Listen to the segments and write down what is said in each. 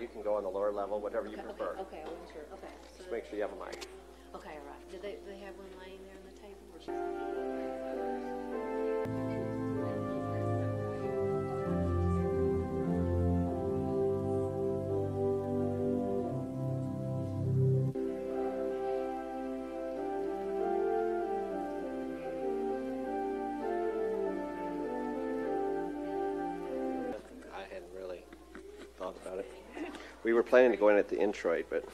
you can go on the lower level, whatever you Okay, prefer. Okay, I wasn't sure, okay. so- Just make sure you have a mic. Planning to go in at the introit, but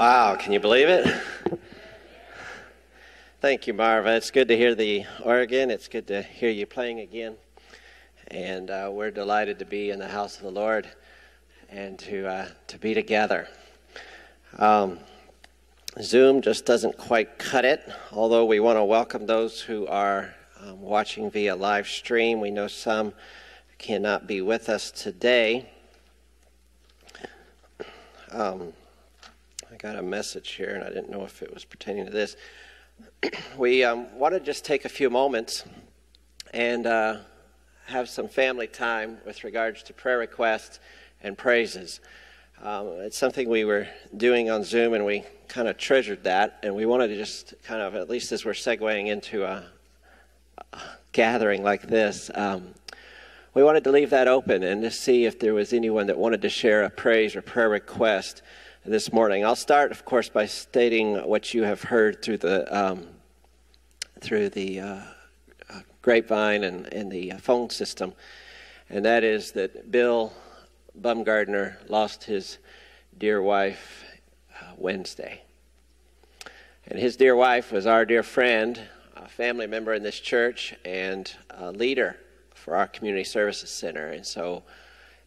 Wow, can you believe it? Thank you, Marva. It's good to hear the organ. It's good to hear you playing again. And uh, we're delighted to be in the house of the Lord and to, uh, to be together. Um, Zoom just doesn't quite cut it, although we want to welcome those who are um, watching via live stream. We know some cannot be with us today. Um, got a message here, and I didn't know if it was pertaining to this. we um, want to just take a few moments and uh, have some family time with regards to prayer requests and praises. Um, it's something we were doing on Zoom, and we kind of treasured that, and we wanted to just kind of, at least as we're segueing into a, a gathering like this, um, we wanted to leave that open and to see if there was anyone that wanted to share a praise or prayer request this morning. I'll start, of course, by stating what you have heard through the um, through the uh, uh, grapevine and, and the phone system, and that is that Bill Bumgardner lost his dear wife uh, Wednesday. And his dear wife was our dear friend, a family member in this church, and a leader for our community services center. And so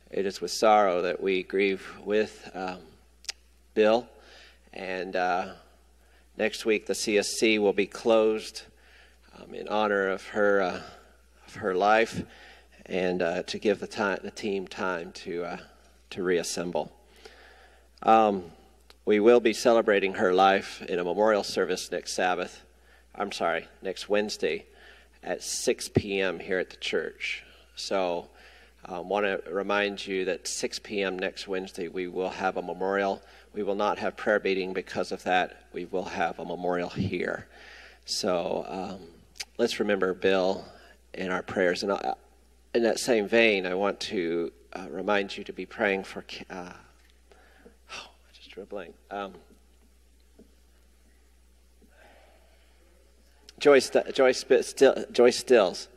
it is with sorrow that we grieve with um, Bill. And uh, next week, the CSC will be closed um, in honor of her, uh, of her life and uh, to give the, time, the team time to, uh, to reassemble. Um, we will be celebrating her life in a memorial service next Sabbath. I'm sorry, next Wednesday at 6 p.m. here at the church. So I um, want to remind you that 6 p.m. next Wednesday we will have a memorial. We will not have prayer meeting because of that. We will have a memorial here. So um, let's remember Bill in our prayers. And I, in that same vein, I want to uh, remind you to be praying for. Uh, oh, I just drew a blank. Um, Joyce, Joyce, Still, Joyce Stills.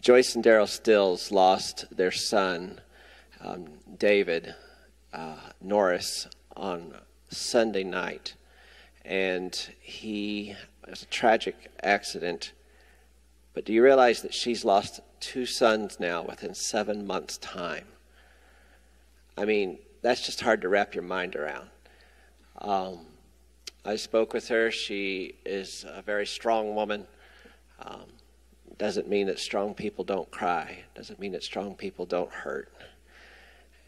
Joyce and Daryl Stills lost their son, um, David uh, Norris, on Sunday night. And he, was a tragic accident. But do you realize that she's lost two sons now within seven months' time. I mean, that's just hard to wrap your mind around. Um, I spoke with her. She is a very strong woman. Um, doesn't mean that strong people don't cry. Doesn't mean that strong people don't hurt.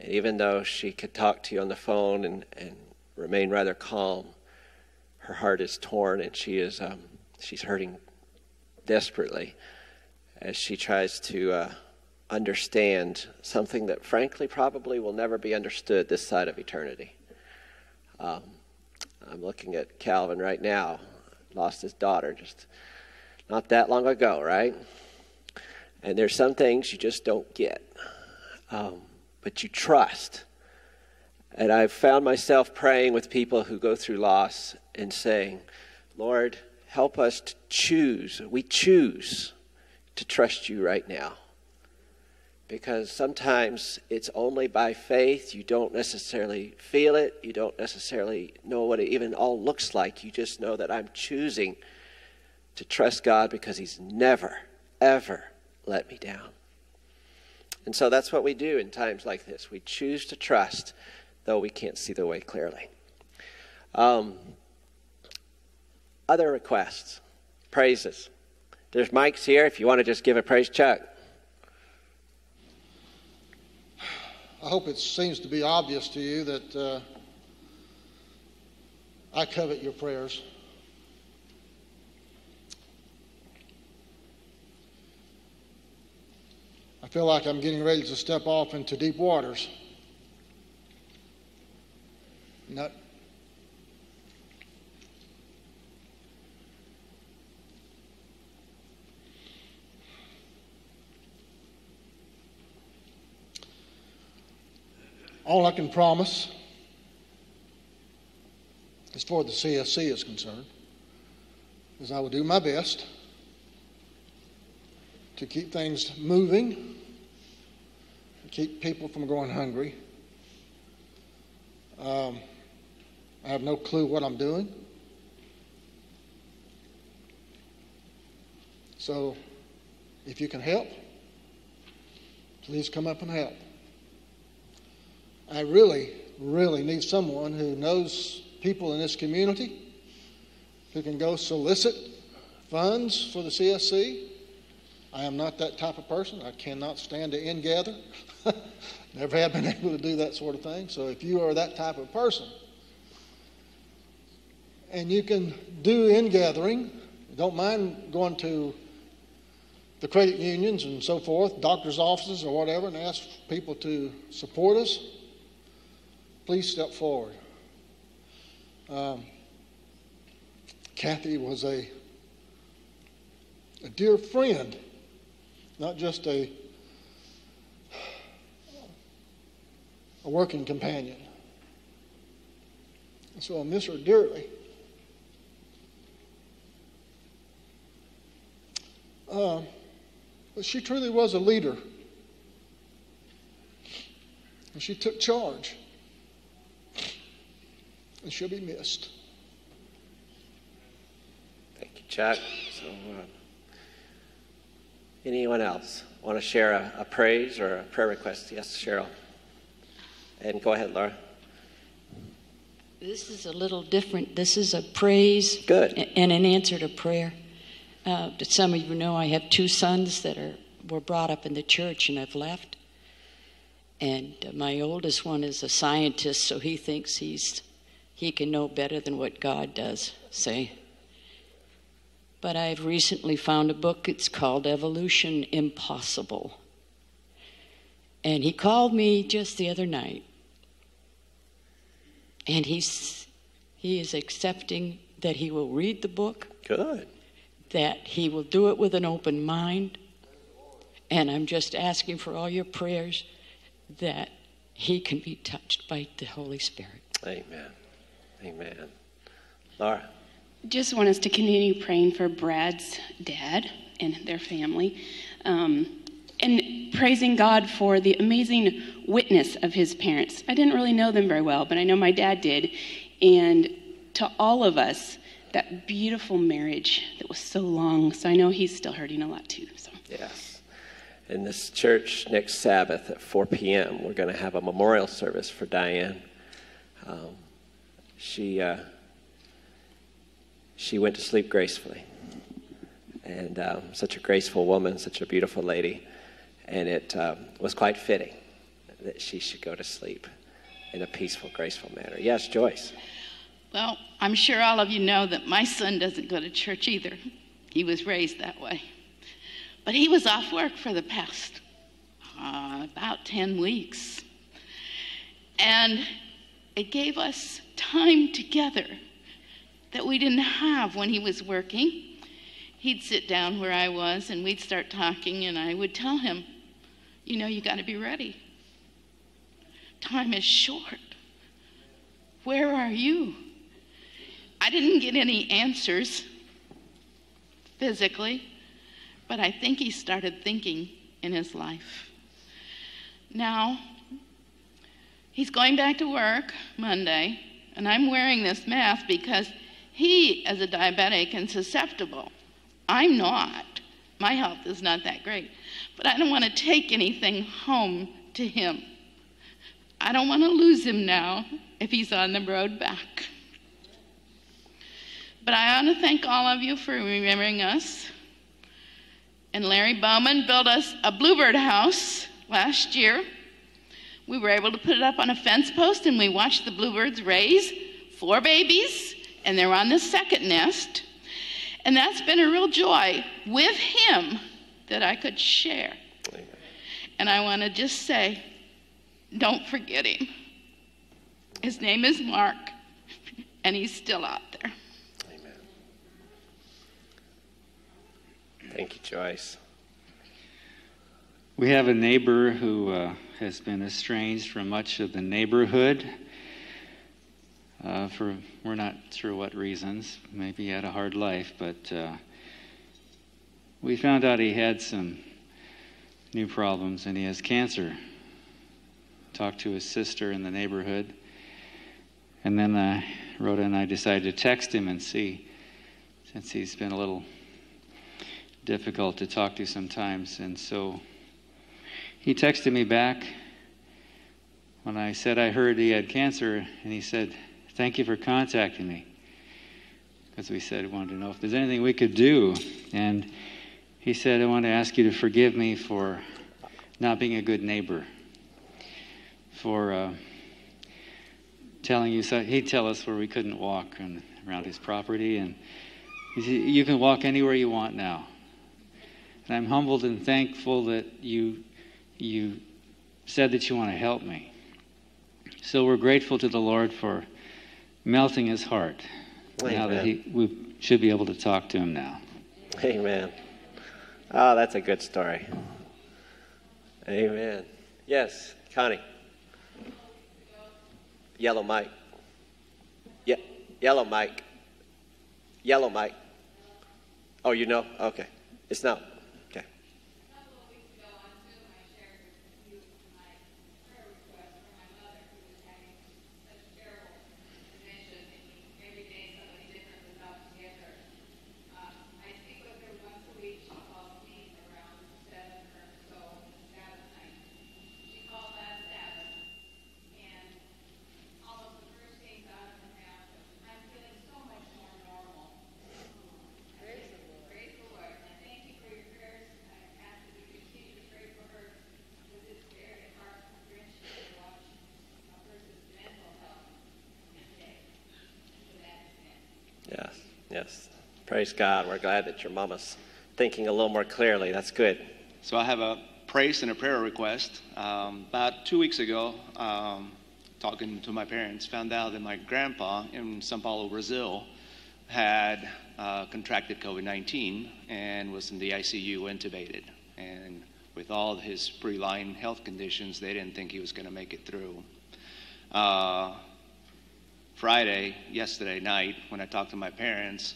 And even though she could talk to you on the phone and, and remain rather calm, her heart is torn and she is um, she's hurting desperately as she tries to uh, understand something that, frankly, probably will never be understood this side of eternity. Um, I'm looking at Calvin right now, lost his daughter just not that long ago, right? And there's some things you just don't get, um, but you trust. And I've found myself praying with people who go through loss and saying, Lord, help us to choose. We choose to trust you right now. Because sometimes it's only by faith. You don't necessarily feel it. You don't necessarily know what it even all looks like. You just know that I'm choosing to trust God because He's never, ever let me down. And so that's what we do in times like this. We choose to trust, though we can't see the way clearly. Um, other requests, praises. There's mics here if you want to just give a praise, Chuck. I hope it seems to be obvious to you that uh, I covet your prayers. Feel like I'm getting ready to step off into deep waters. Not All I can promise, as far as the CSC is concerned, is I will do my best to keep things moving, keep people from going hungry. Um, I have no clue what I'm doing. So, if you can help, please come up and help. I really, really need someone who knows people in this community who can go solicit funds for the CSC. I am not that type of person. I cannot stand to ingather. Never have been able to do that sort of thing. So if you are that type of person and you can do ingathering, don't mind going to the credit unions and so forth, doctors' offices or whatever, and ask people to support us, please step forward. Um, Kathy was a, a dear friend, not just a, a working companion. And So I miss her dearly. Uh, but she truly was a leader. And she took charge. And she'll be missed. Thank you, Chuck. So, uh, anyone else want to share a, a praise or a prayer request? Yes, Cheryl. And go ahead, Laura. This is a little different. This is a praise Good. and an answer to prayer. Uh, some of you know I have two sons that are were brought up in the church and have left. And uh, my oldest one is a scientist, so he thinks he's he can know better than what God does. Say. But I've recently found a book. It's called Evolution Impossible. And he called me just the other night. And he's he is accepting that he will read the book Good. that he will do it with an open mind. And I'm just asking for all your prayers that he can be touched by the Holy Spirit. Amen. Amen. Laura. Just want us to continue praying for Brad's dad and their family. Um, and praising God for the amazing witness of his parents. I didn't really know them very well, but I know my dad did. And to all of us, that beautiful marriage that was so long. So I know he's still hurting a lot too. So. Yes. In this church next Sabbath at 4 p.m., we're going to have a memorial service for Diane. Um, she uh, she went to sleep gracefully, and um, such a graceful woman, such a beautiful lady, and it um, was quite fitting that she should go to sleep in a peaceful, graceful manner. Yes, Joyce. Well, I'm sure all of you know that my son doesn't go to church either. He was raised that way. But he was off work for the past uh, about 10 weeks. And it gave us time together that we didn't have when he was working. He'd sit down where I was and we'd start talking, and I would tell him, You know, you got to be ready. Time is short. Where are you? I didn't get any answers physically, but I think he started thinking in his life. Now, he's going back to work Monday, and I'm wearing this mask because he is a diabetic and susceptible. I'm not. My health is not that great. But I don't want to take anything home to him. I don't want to lose him now if he's on the road back. But I want to thank all of you for remembering us. And Larry Bowman built us a bluebird house last year. We were able to put it up on a fence post and we watched the bluebirds raise four babies, and they're on the second nest. And that's been a real joy with him that I could share. And I want to just say, don't forget him. His name is Mark, and he's still out there. Amen. Thank you, Joyce. We have a neighbor who uh, has been estranged from much of the neighborhood uh, for we're not sure what reasons. Maybe he had a hard life, but uh, we found out he had some new problems and he has cancer. Talked to his sister in the neighborhood, and then I Rhoda and I decided to text him and see, since he's been a little difficult to talk to sometimes. And so he texted me back when I said I heard he had cancer, and he said, Thank you for contacting me. Because we said we wanted to know if there's anything we could do. And he said, I want to ask you to forgive me for not being a good neighbor, for uh, telling you so. He'd tell us where we couldn't walk and around his property, and he said, You can walk anywhere you want now. And I'm humbled and thankful that you, you said that you want to help me. So we're grateful to the Lord for melting his heart now that he, we should be able to talk to him now. Amen. Oh, that's a good story. Amen. Yes, Connie. Yellow mic. Yeah, yellow mic. Yellow mic. Oh, you know? Okay. It's not. Okay. Yes, yes. Praise God. We're glad that your mama's thinking a little more clearly. That's good. So I have a praise and a prayer request. Um, about two weeks ago, um, talking to my parents, found out that my grandpa in Sao Paulo, Brazil, had uh, contracted COVID-19 and was in the ICU intubated. And with all his pre-line health conditions, they didn't think he was going to make it through. Uh, Friday, yesterday night, when I talked to my parents,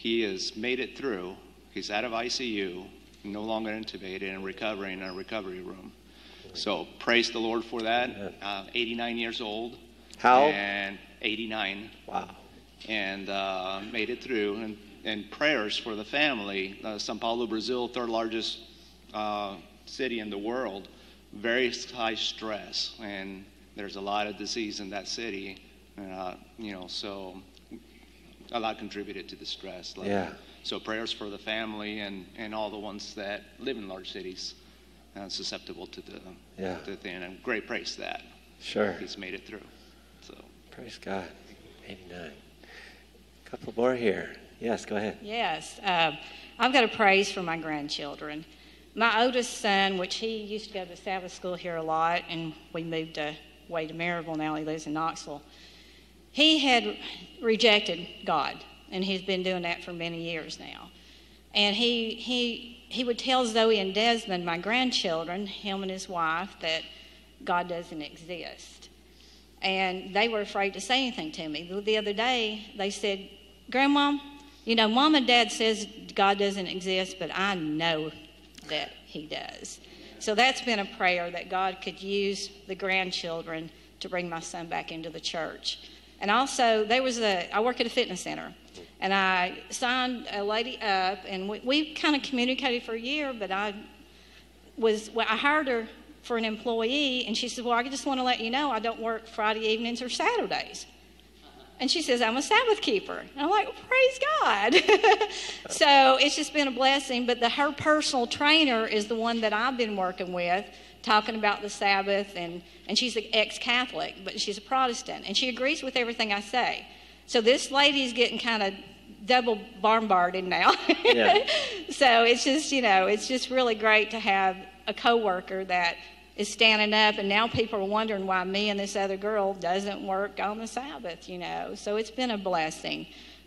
he has made it through. He's out of ICU, no longer intubated, and recovering in a recovery room. So praise the Lord for that. Uh, 89 years old. How? And 89 Wow. and uh, made it through. And, and prayers for the family. Uh, Sao Paulo, Brazil, third largest uh, city in the world, very high stress, and there's a lot of disease in that city. Uh, you know, so a lot contributed to the stress. level. Yeah. So prayers for the family and, and all the ones that live in large cities, uh, susceptible to the Yeah. to the thing. And great praise that Sure. he's made it through. So. Praise God. 89. Couple more here. Yes, go ahead. Yes, uh, I've got a praise for my grandchildren. My oldest son, which he used to go to Sabbath school here a lot, and we moved away to Maryville now, he lives in Knoxville. He had rejected God, and he's been doing that for many years now. And he, he, he would tell Zoe and Desmond, my grandchildren, him and his wife, that God doesn't exist. And they were afraid to say anything to me. The other day, they said, Grandma, you know, Mom and Dad says God doesn't exist, but I know that He does. So that's been a prayer that God could use the grandchildren to bring my son back into the church. And also, there was a, I work at a fitness center, and I signed a lady up, and we, we kind of communicated for a year, but I was, well, I hired her for an employee, and she said, Well, I just want to let you know I don't work Friday evenings or Saturdays. And she says, I'm a Sabbath keeper. And I'm like, praise God. so it's just been a blessing. But the, her personal trainer is the one that I've been working with, talking about the Sabbath. And, and she's an ex Catholic, but she's a Protestant. And she agrees with everything I say. So this lady's getting kind of double bombarded now. Yeah. so it's just, you know, it's just really great to have a coworker that is standing up and now people are wondering why me and this other girl doesn't work on the sabbath you know so it's been a blessing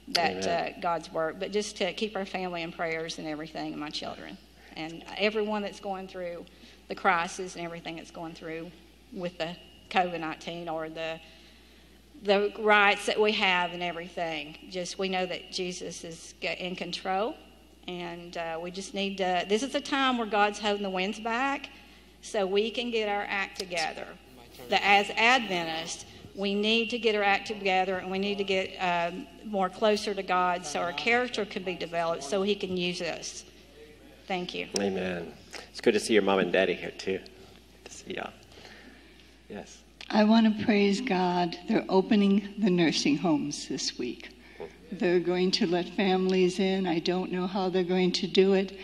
that uh, god's work but just to keep our family in prayers and everything and my children and everyone that's going through the crisis and everything that's going through with the covid-19 or the the rights that we have and everything just we know that jesus is in control and uh, we just need to this is a time where god's holding the winds back so we can get our act together. That as Adventists, We need to get our act together and we need to get um, more closer to God so our character can be developed so He can use us. Thank you. Amen. It's good to see your mom and daddy here, too. Good to see y'all. Yes. I want to praise God. They're opening the nursing homes this week. They're going to let families in. I don't know how they're going to do it.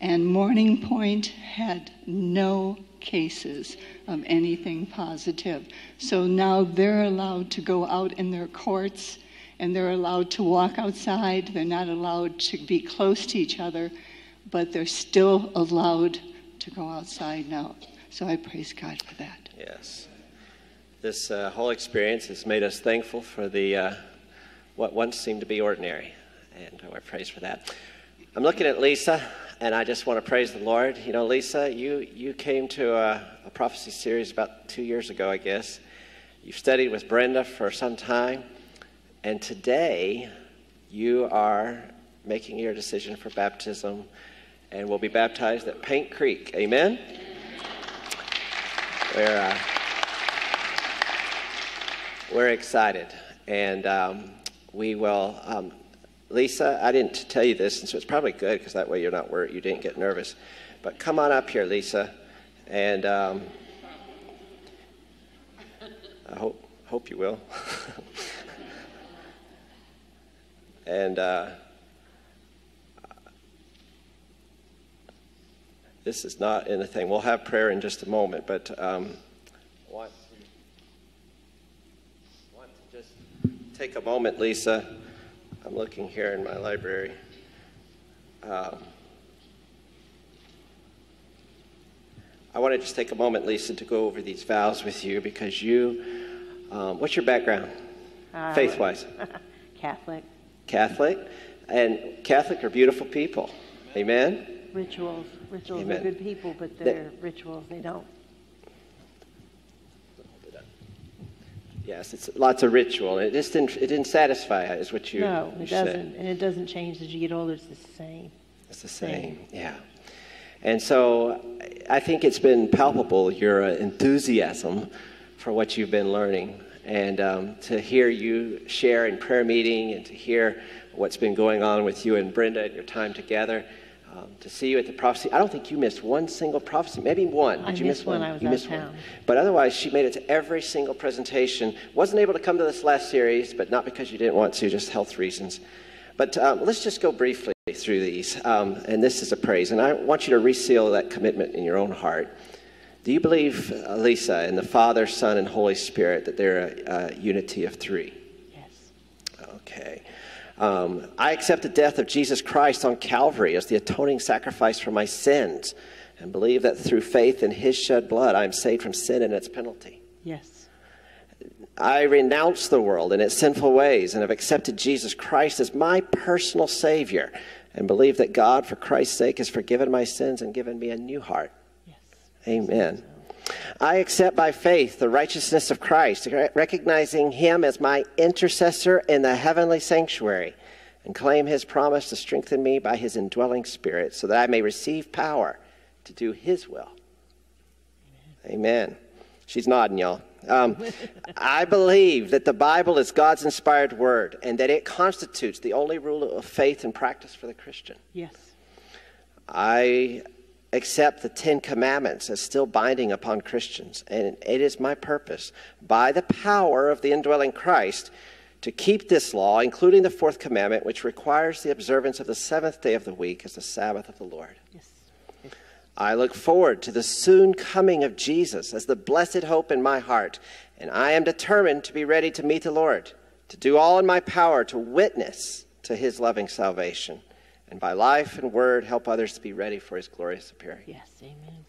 And Morning Pointe had no cases of anything positive. So now they're allowed to go out in their courts and they're allowed to walk outside. They're not allowed to be close to each other, but they're still allowed to go outside now. So I praise God for that. Yes. This uh, whole experience has made us thankful for the uh, what once seemed to be ordinary, and I praise for that. I'm looking at Lisa, and I just want to praise the Lord. You know, Lisa, you you came to a, a prophecy series about two years ago, I guess. You've studied with Brenda for some time, and today you are making your decision for baptism, and will be baptized at Paint Creek. Amen. We're uh, we're excited, and um, we will. Um, Lisa, I didn't tell you this, and so it's probably good because that way you're not worried, you didn't get nervous. But come on up here, Lisa, and um, I hope hope you will. and uh, this is not anything. We'll have prayer in just a moment, but. Um, want to, want to just take a moment, Lisa. I'm looking here in my library. Um, I want to just take a moment, Lisa, to go over these vows with you because you, um, what's your background, Uh, faith wise? Catholic Catholic. And Catholic are beautiful people. Amen? rituals. Rituals Amen. are good people, but They- they're rituals. They don't. Yes, it's lots of ritual. It just didn't, it didn't satisfy, is what you, no, it said. doesn't, and it doesn't change as you get older. It's the same. It's the same, yeah. And so I think it's been palpable your enthusiasm for what you've been learning. And um, to hear you share in prayer meeting and to hear what's been going on with you and Brenda at your time together, um, to see you at the prophecy. I don't think you missed one single prophecy, maybe one. Did I you miss one. one? I was you out missed of one. town. But otherwise, she made it to every single presentation. Wasn't able to come to this last series, but not because you didn't want to, just health reasons. But um, let's just go briefly through these. Um, and this is a praise. And I want you to reseal that commitment in your own heart. Do you believe, uh, Lisa, in the Father, Son, and Holy Spirit, that they're a, a unity of three? Yes. Okay. Um, I accept the death of Jesus Christ on Calvary as the atoning sacrifice for my sins and believe that through faith in his shed blood I am saved from sin and its penalty. Yes. I renounce the world and its sinful ways and have accepted Jesus Christ as my personal Savior and believe that God, for Christ's sake, has forgiven my sins and given me a new heart. Yes. Amen. I accept by faith the righteousness of Christ, recognizing him as my intercessor in the heavenly sanctuary, and claim his promise to strengthen me by his indwelling spirit so that I may receive power to do his will. Amen. She's nodding, y'all. Um, I believe that the Bible is God's inspired word and that it constitutes the only rule of faith and practice for the Christian. Yes. I accept the Ten Commandments as still binding upon Christians, and it is my purpose, by the power of the indwelling Christ, to keep this law, including the fourth commandment, which requires the observance of the seventh day of the week as the Sabbath of the Lord. Yes. I look forward to the soon coming of Jesus as the blessed hope in my heart, and I am determined to be ready to meet the Lord, to do all in my power to witness to his loving salvation, and by life and word help others to be ready for his glorious appearing. Yes. Amen.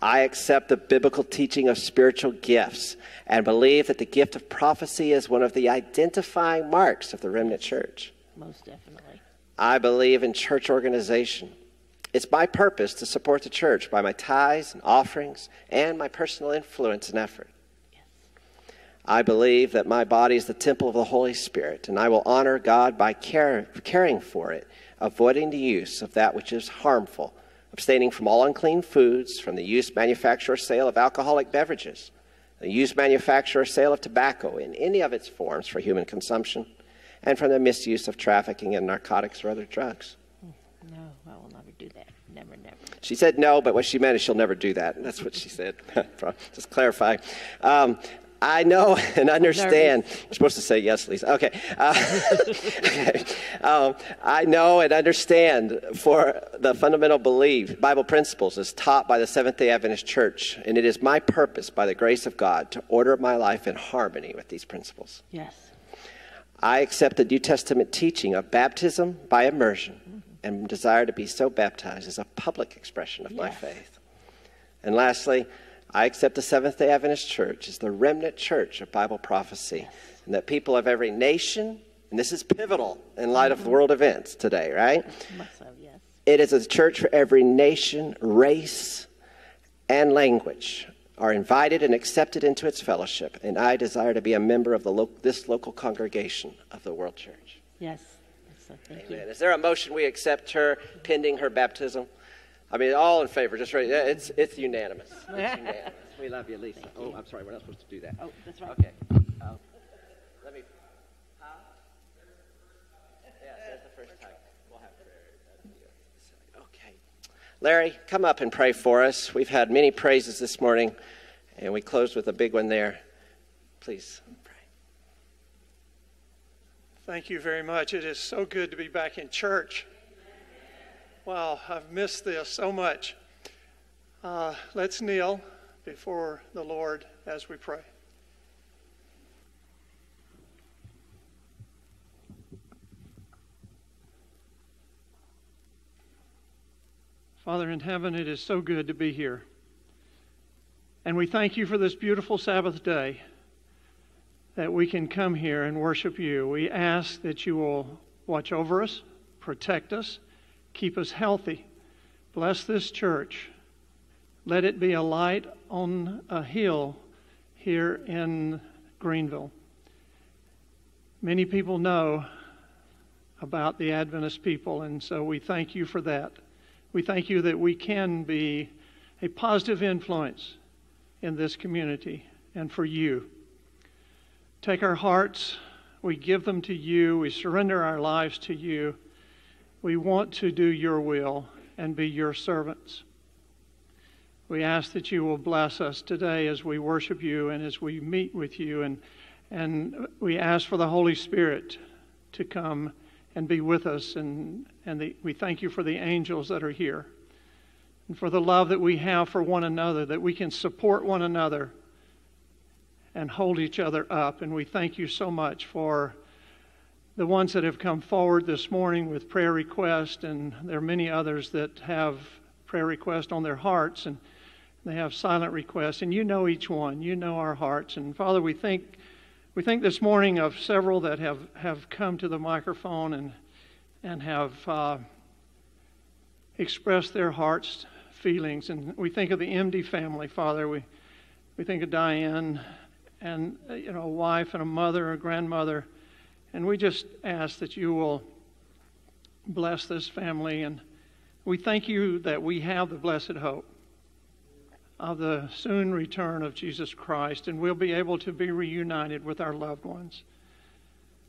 I accept the biblical teaching of spiritual gifts and believe that the gift of prophecy is one of the identifying marks of the remnant church. Most definitely. I believe in church organization. It's my purpose to support the church by my tithes and offerings and my personal influence and effort. I believe that my body is the temple of the Holy Spirit, and I will honor God by care, caring for it, avoiding the use of that which is harmful, abstaining from all unclean foods, from the use, manufacture, or sale of alcoholic beverages, the use, manufacture, or sale of tobacco in any of its forms for human consumption, and from the misuse of trafficking in narcotics or other drugs. No, I will never do that. Never, never. She said no, but what she meant is she'll never do that. That's what she said. Just clarify. Um, I know and understand. You're supposed to say yes, Lisa. Okay. Uh, okay. Um, I know and understand for the fundamental belief, Bible principles, is taught by the Seventh day Adventist Church, and it is my purpose, by the grace of God, to order my life in harmony with these principles. Yes. I accept the New Testament teaching of baptism by immersion and desire to be so baptized as a public expression of my faith. And lastly, I accept the Seventh day Adventist Church as the remnant church of Bible prophecy, and that people of every nation, and this is pivotal in light of the world events today, right? Have, yes. It is a church for every nation, race, and language are invited and accepted into its fellowship, and I desire to be a member of the lo- this local congregation of the World Church. Yes. So thank you. Is there a motion we accept her pending her baptism? I mean, all in favor, just right. yeah, It's, it's unanimous. It's unanimous. We love you, Lisa. Oh, I'm sorry, we're not supposed to do that. Oh, that's right. Okay. Uh, let me. Huh? Yeah, that's the first time. We'll have prayer. Okay. Larry, come up and pray for us. We've had many praises this morning, and we closed with a big one there. Please pray. Thank you very much. It is so good to be back in church. Wow, I've missed this so much. Uh, let's kneel before the Lord as we pray. Father in heaven, it is so good to be here. And we thank you for this beautiful Sabbath day that we can come here and worship you. We ask that you will watch over us, protect us, keep us healthy. Bless this church. Let it be a light on a hill here in Greeneville. Many people know about the Adventist people, and so we thank you for that. We thank you that we can be a positive influence in this community and for you take our hearts, we give them to you, we surrender our lives to you. We want to do your will and be your servants. We ask that you will bless us today as we worship you and as we meet with you. And, and we ask for the Holy Spirit to come and be with us. And, and the, we thank you for the angels that are here and for the love that we have for one another, that we can support one another and hold each other up. And we thank you so much for the ones that have come forward this morning with prayer requests, and there are many others that have prayer requests on their hearts, and they have silent requests. And you know each one. You know our hearts. And Father, we think we think this morning of several that have, have come to the microphone and and have uh, expressed their hearts' feelings. And we think of the MD family, Father. We we think of Diane and you know a wife and a mother a grandmother and we just ask that you will bless this family and we thank you that we have the blessed hope of the soon return of Jesus Christ and we'll be able to be reunited with our loved ones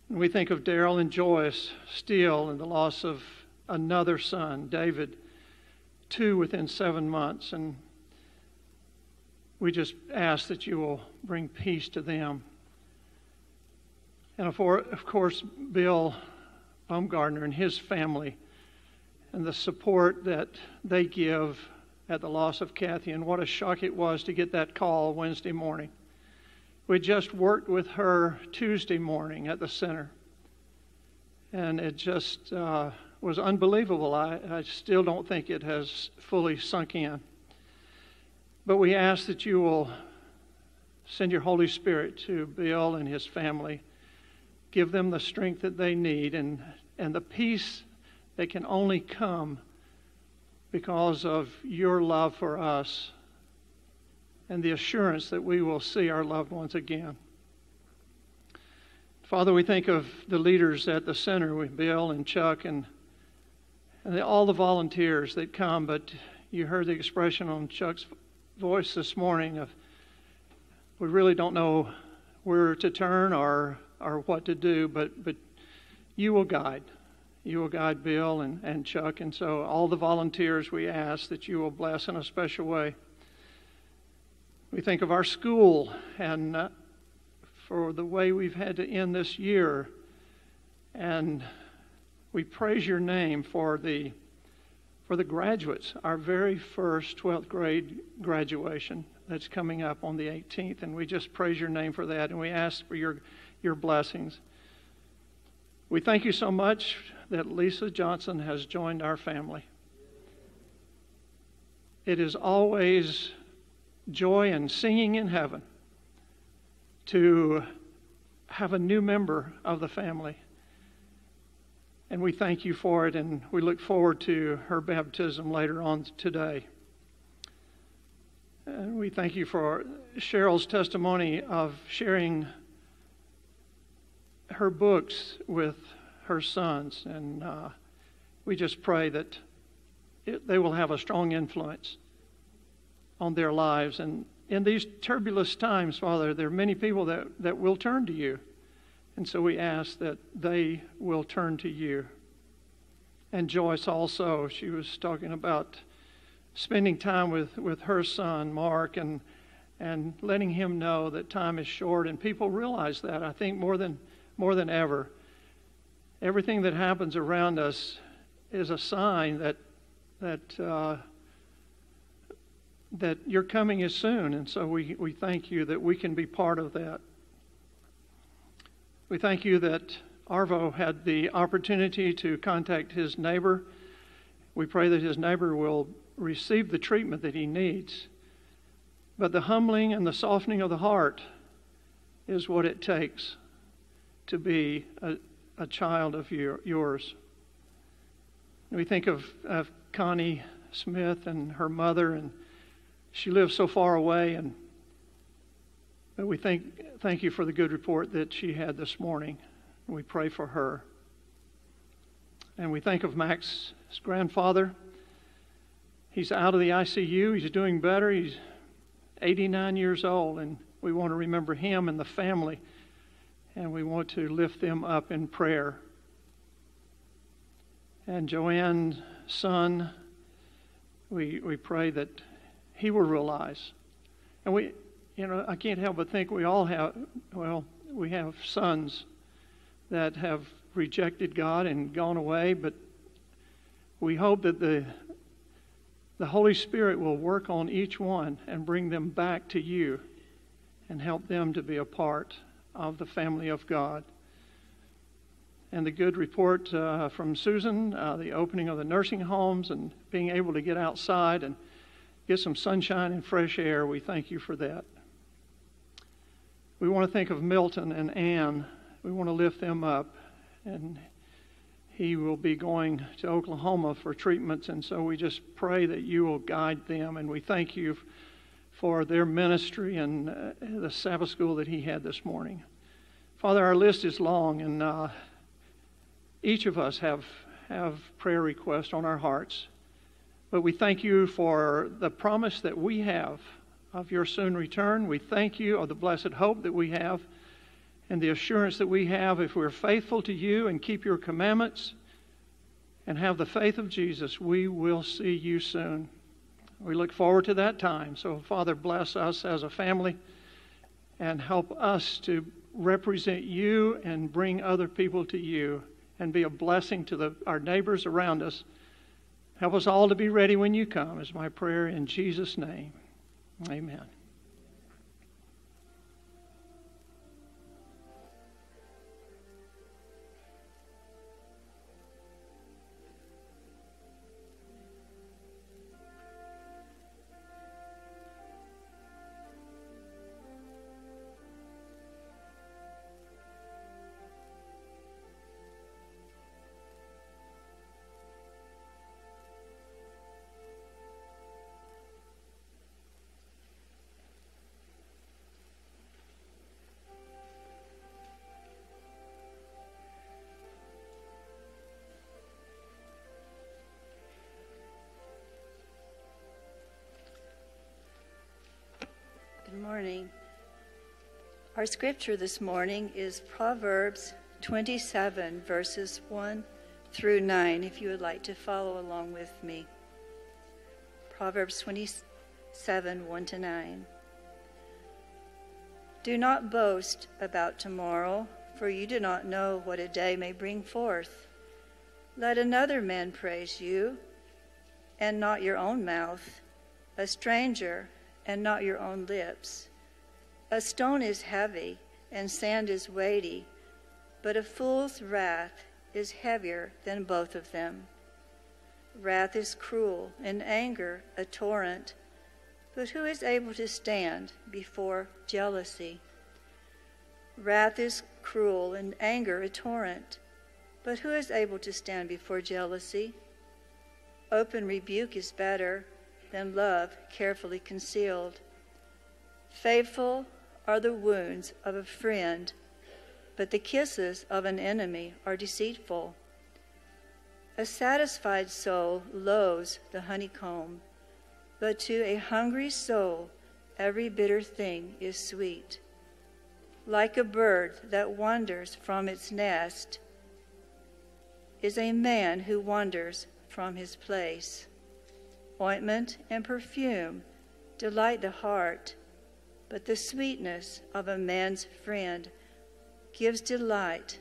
and we think of Daryl and Joyce Steele and the loss of another son David two within seven months and we just ask that you will bring peace to them. And of course, Bill Baumgardner and his family and the support that they give at the loss of Kathy. And what a shock it was to get that call Wednesday morning. We just worked with her Tuesday morning at the center. And it just uh, was unbelievable. I, I still don't think it has fully sunk in. But we ask that you will send your Holy Spirit to Bill and his family. Give them the strength that they need and, and the peace that can only come because of your love for us and the assurance that we will see our loved ones again. Father, we think of the leaders at the center with Bill and Chuck and, and all the volunteers that come, but you heard the expression on Chuck's voice this morning of we really don't know where to turn or, or what to do, but, but you will guide. You will guide Bill and, and Chuck. And so, all the volunteers, we ask that you will bless in a special way. We think of our school and uh, for the way we've had to end this year. And we praise your name for the for the graduates, our very first 12th grade graduation that's coming up on the 18th. And we just praise your name for that and we ask for your, your blessings. We thank you so much that Lisa Johnson has joined our family. It is always joy and singing in heaven to have a new member of the family. And we thank you for it, and we look forward to her baptism later on today. And we thank you for Cheryl's testimony of sharing her books with her sons. And uh, we just pray that it, they will have a strong influence on their lives. And in these turbulent times, Father, there are many people that, that will turn to you. And so we ask that they will turn to you. And Joyce also, she was talking about spending time with, with her son, Mark, and, and letting him know that time is short. And people realize that, I think, more than, more than ever. Everything that happens around us is a sign that, that uh, that your coming is soon. And so we, we thank you that we can be part of that. We thank you that Arvo had the opportunity to contact his neighbor. We pray that his neighbor will receive the treatment that he needs. But the humbling and the softening of the heart is what it takes to be a, a child of your, yours. We think of, of Connie Smith and her mother and she lives so far away, and we thank, thank you for the good report that she had this morning. We pray for her. And we think of Max's grandfather. He's out of the ICU. He's doing better. He's 89 years old, and we want to remember him and the family, and we want to lift them up in prayer. And Joanne's son, we, we pray that he will realize. And we, you know, I can't help but think we all have, well, we have sons that have rejected God and gone away, but we hope that the, the Holy Spirit will work on each one and bring them back to you and help them to be a part of the family of God. And the good report uh, from Susan, uh, the opening of the nursing homes and being able to get outside and get some sunshine and fresh air. We thank you for that. We want to think of Milton and Ann. We want to lift them up. And he will be going to Oklahoma for treatments. And so we just pray that you will guide them. And we thank you for their ministry and uh, the Sabbath school that he had this morning. Father, our list is long, and uh, each of us have, have prayer requests on our hearts. But we thank you for the promise that we have of your soon return. We thank you of the blessed hope that we have and the assurance that we have if we're faithful to you and keep your commandments and have the faith of Jesus, we will see you soon. We look forward to that time. So, Father, bless us as a family and help us to represent you and bring other people to you and be a blessing to the, our neighbors around us. Help us all to be ready when you come, is my prayer in Jesus' name. Amen. Our scripture this morning is Proverbs 27, verses 1 through 9, if you would like to follow along with me. Proverbs 27, 1 to 9. Do not boast about tomorrow, for you do not know what a day may bring forth. Let another man praise you, and not your own mouth, a stranger, and not your own lips. A stone is heavy, and sand is weighty, but a fool's wrath is heavier than both of them. Wrath is cruel, and anger a torrent. But who is able to stand before jealousy? Wrath is cruel, and anger a torrent. But who is able to stand before jealousy? Open rebuke is better than love carefully concealed. Faithful are the wounds of a friend, but the kisses of an enemy are deceitful. A satisfied soul loathes the honeycomb, but to a hungry soul every bitter thing is sweet. Like a bird that wanders from its nest is a man who wanders from his place. Ointment and perfume delight the heart, but the sweetness of a man's friend gives delight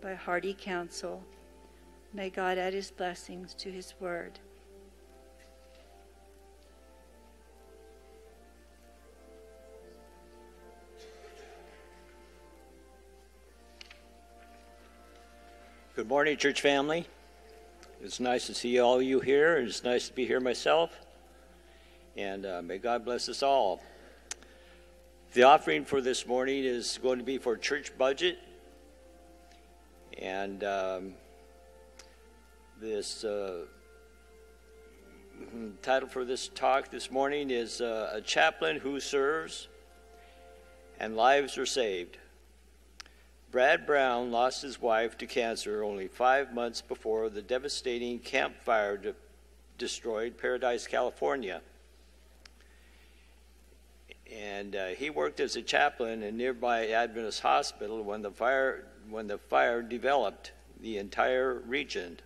by hearty counsel. May God add his blessings to his word. Good morning, church family. It's nice to see all of you here. It's nice to be here myself. And uh, may God bless us all. The offering for this morning is going to be for church budget. And um, this uh, title for this talk this morning is uh, A Chaplain Who Serves and Lives Are Saved. Brad Brown lost his wife to cancer only five months before the devastating Camp Fire de- destroyed Paradise, California. And uh, he worked as a chaplain in nearby Adventist Hospital when the fire when the fire developed the entire region.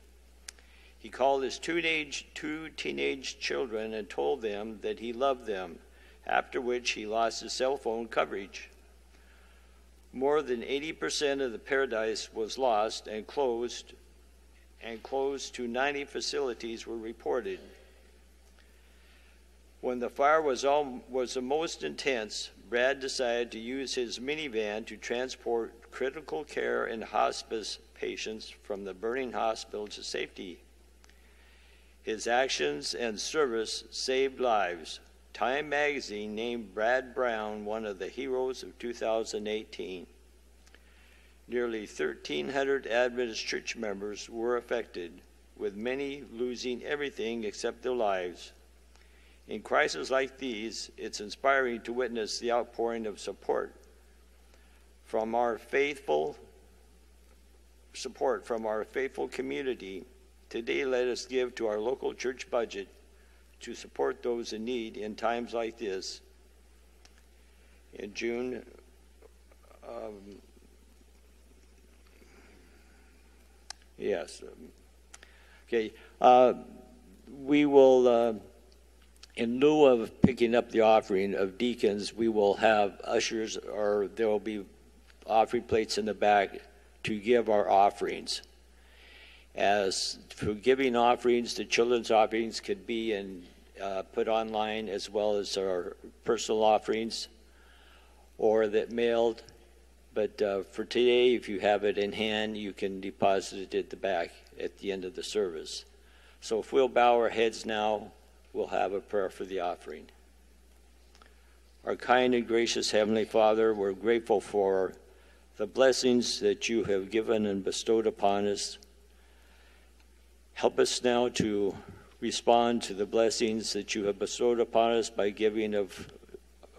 He called his teenage, two teenage children and told them that he loved them, after which he lost his cell phone coverage. More than 80% of the paradise was lost and closed, and close to 90 facilities were reported. When the fire was, all, was the most intense, Brad decided to use his minivan to transport critical care and hospice patients from the burning hospital to safety. His actions and service saved lives. Time magazine named Brad Brown one of the heroes of 2018. Nearly 1,300 Adventist church members were affected, with many losing everything except their lives. In crises like these, it's inspiring to witness the outpouring of support from our faithful support from our faithful community. Today, let us give to our local church budget to support those in need in times like this. In June, um, yes, um, okay, uh, we will. Uh, in lieu of picking up the offering of deacons, we will have ushers, or there will be offering plates in the back to give our offerings. As for giving offerings, the children's offerings could be in, uh, put online as well as our personal offerings, or that mailed. But uh, for today, if you have it in hand, you can deposit it at the back at the end of the service. So if we'll bow our heads now we'll have a prayer for the offering. Our kind and gracious Heavenly Father, we're grateful for the blessings that you have given and bestowed upon us. Help us now to respond to the blessings that you have bestowed upon us by giving of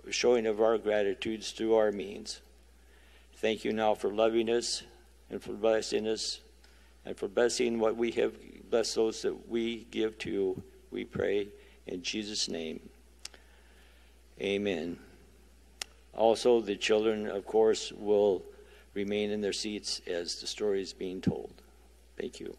showing of our gratitudes through our means. Thank you now for loving us and for blessing us and for blessing what we have blessed those that we give to you, we pray in Jesus' name, amen. Also, the children, of course, will remain in their seats as the story is being told. Thank you.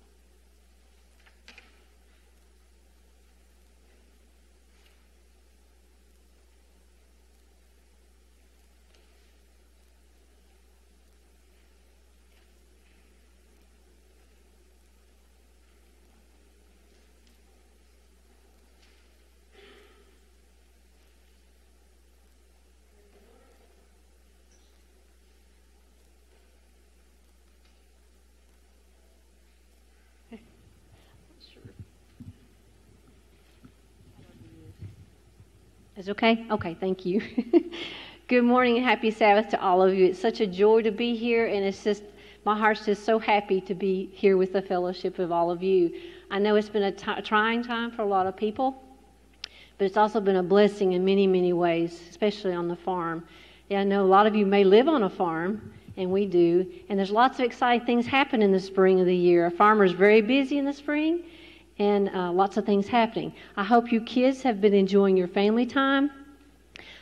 Okay? Okay, thank you. Good morning and happy Sabbath to all of you. It's such a joy to be here, and it's just, my heart's just so happy to be here with the fellowship of all of you. I know it's been a t- trying time for a lot of people, but it's also been a blessing in many, many ways, especially on the farm. Yeah, I know a lot of you may live on a farm, and we do, and there's lots of exciting things happen in the spring of the year. A farmer is very busy in the spring, and uh, lots of things happening. I hope you kids have been enjoying your family time.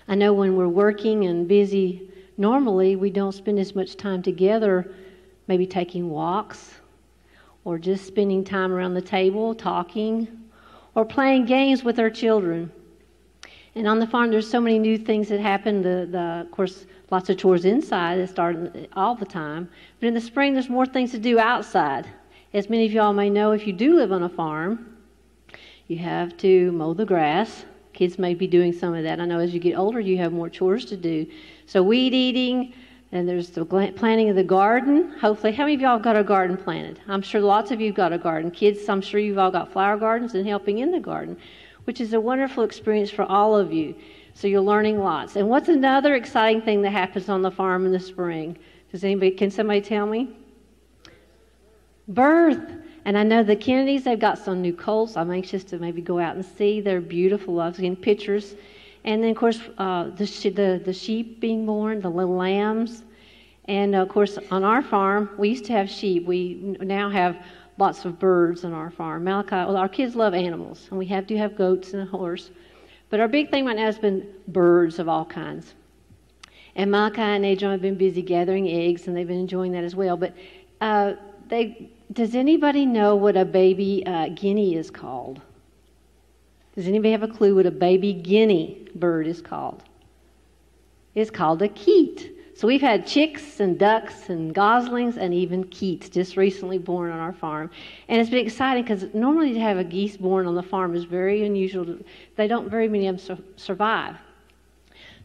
I know when we're working and busy, normally we don't spend as much time together, maybe taking walks or just spending time around the table talking or playing games with our children. And on the farm, there's so many new things that happen. The, the, of course, lots of chores inside that start all the time. But in the spring, there's more things to do outside. As many of y'all may know, if you do live on a farm, you have to mow the grass. Kids may be doing some of that. I know as you get older, you have more chores to do. So, weed eating, and there's the planting of the garden. Hopefully, how many of y'all have got a garden planted? I'm sure lots of you have got a garden. Kids, I'm sure you've all got flower gardens and helping in the garden, which is a wonderful experience for all of you. So, you're learning lots. And what's another exciting thing that happens on the farm in the spring? Does anybody, can somebody tell me? Birth. And I know the Kennedys, they've got some new colts. I'm anxious to maybe go out and see. They're beautiful. I've seen pictures. And then, of course, uh, the, the, the sheep being born, the little lambs. And, of course, on our farm, we used to have sheep. We now have lots of birds on our farm. Malachi, well, our kids love animals, and we have to have goats and a horse. But our big thing right now has been birds of all kinds. And Malachi and Adrian have been busy gathering eggs, and they've been enjoying that as well. But uh, they does anybody know what a baby uh, guinea is called? Does anybody have a clue what a baby guinea bird is called? It's called a keet. So we've had chicks and ducks and goslings and even keets just recently born on our farm. And it's been exciting because normally to have a geese born on the farm is very unusual. They don't very many of them survive.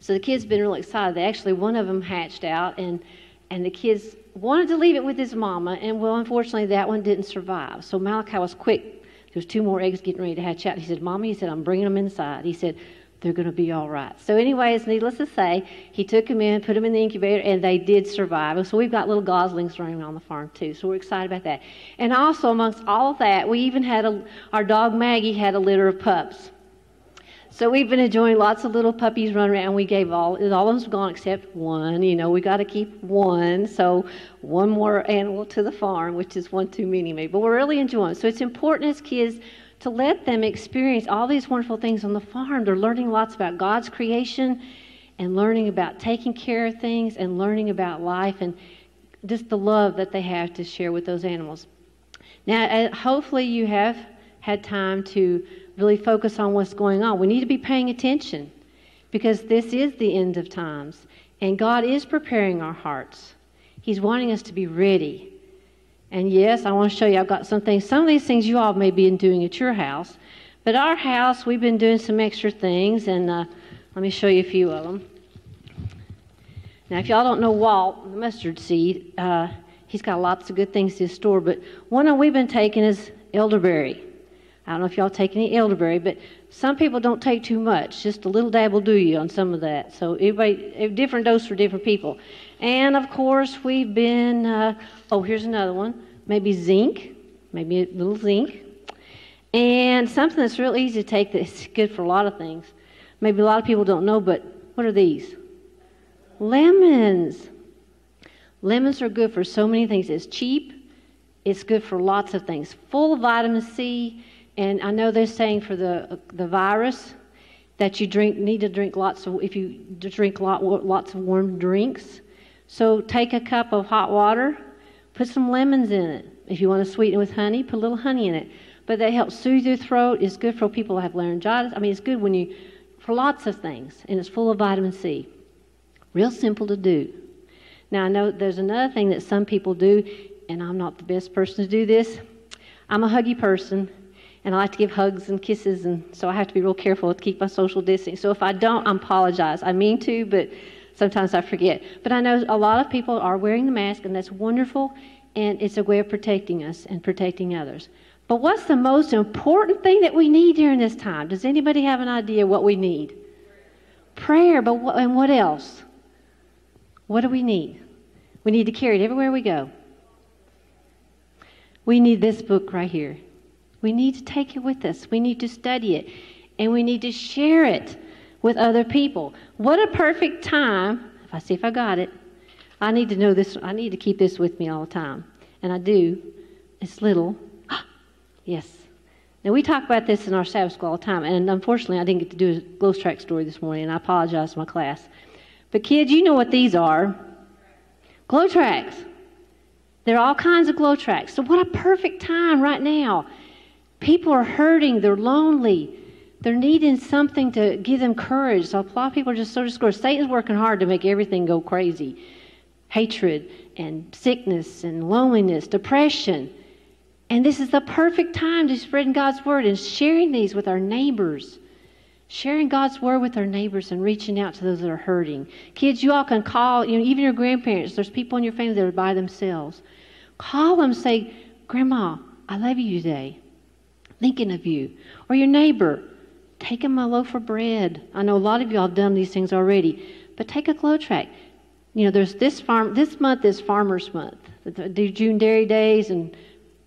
So the kids have been really excited. They actually, one of them hatched out and, and the kids wanted to leave it with his mama, and well, unfortunately, that one didn't survive. So Malachi was quick. There was two more eggs getting ready to hatch out. He said, "Mommy," he said, "I'm bringing them inside." He said, "They're going to be all right." So, anyways, needless to say, he took them in, put them in the incubator, and they did survive. So we've got little goslings running on the farm too. So we're excited about that. And also, amongst all of that, we even had a, our dog Maggie had a litter of pups. So we've been enjoying lots of little puppies running around. We gave all all of them's gone except one. You know, we got to keep one. So one more animal to the farm, which is one too many, maybe. But we're really enjoying. So it's important as kids to let them experience all these wonderful things on the farm. They're learning lots about God's creation, and learning about taking care of things, and learning about life, and just the love that they have to share with those animals. Now, uh, hopefully, you have had time to really focus on what's going on. We need to be paying attention because this is the end of times. And God is preparing our hearts. He's wanting us to be ready. And yes, I want to show you, I've got some things. Some of these things you all may be doing at your house. But our house, we've been doing some extra things. And uh, let me show you a few of them. Now, if y'all don't know Walt, the mustard seed, uh, he's got lots of good things to store. But one that we've been taking is elderberry. I don't know if y'all take any elderberry, but some people don't take too much. Just a little dab will do you on some of that. So everybody, a different dose for different people. And of course, we've been. Uh, oh, here's another one. Maybe zinc, maybe a little zinc, and something that's real easy to take that's good for a lot of things. Maybe a lot of people don't know, but what are these? Lemons. Lemons are good for so many things. It's cheap. It's good for lots of things. Full of vitamin C and I know they're saying for the, the virus, that you drink need to drink lots of if you drink lot, lots of warm drinks. So take a cup of hot water, put some lemons in it. If you want to sweeten it with honey, put a little honey in it. But that helps soothe your throat. It's good for people who have laryngitis. I mean, it's good when you for lots of things, and it's full of vitamin C. Real simple to do. Now I know there's another thing that some people do, and I'm not the best person to do this. I'm a huggy person, and I like to give hugs and kisses, and so I have to be real careful to keep my social distancing. So if I don't, I apologize. I mean to, but sometimes I forget. But I know a lot of people are wearing the mask, and that's wonderful, and it's a way of protecting us and protecting others. But what's the most important thing that we need during this time? Does anybody have an idea what we need? Prayer, but what, and what else? What do we need? We need to carry it everywhere we go. We need this book right here. We need to take it with us. We need to study it. And we need to share it with other people. What a perfect time. If I see if I got it, I need to know this. I need to keep this with me all the time. And I do. It's little. yes. Now, we talk about this in our Sabbath school all the time. And unfortunately, I didn't get to do a GLOW tract story this morning. And I apologize to my class. But, kids, you know what these are GLOW tracts. There are all kinds of GLOW tracts. So, what a perfect time right now. People are hurting, they're lonely, they're needing something to give them courage. So, a lot of people are just so discouraged. Satan's working hard to make everything go crazy hatred and sickness and loneliness, depression. And this is the perfect time to spread God's word and sharing these with our neighbors. Sharing God's word with our neighbors and reaching out to those that are hurting. Kids, you all can call, you know, even your grandparents, there's people in your family that are by themselves. Call them, say, Grandma, I love you today. Thinking of you. Or your neighbor, take them a loaf of bread. I know a lot of y'all have done these things already, but take a GLOW tract. You know, there's this farm. This month is Farmers Month. Do June Dairy Days and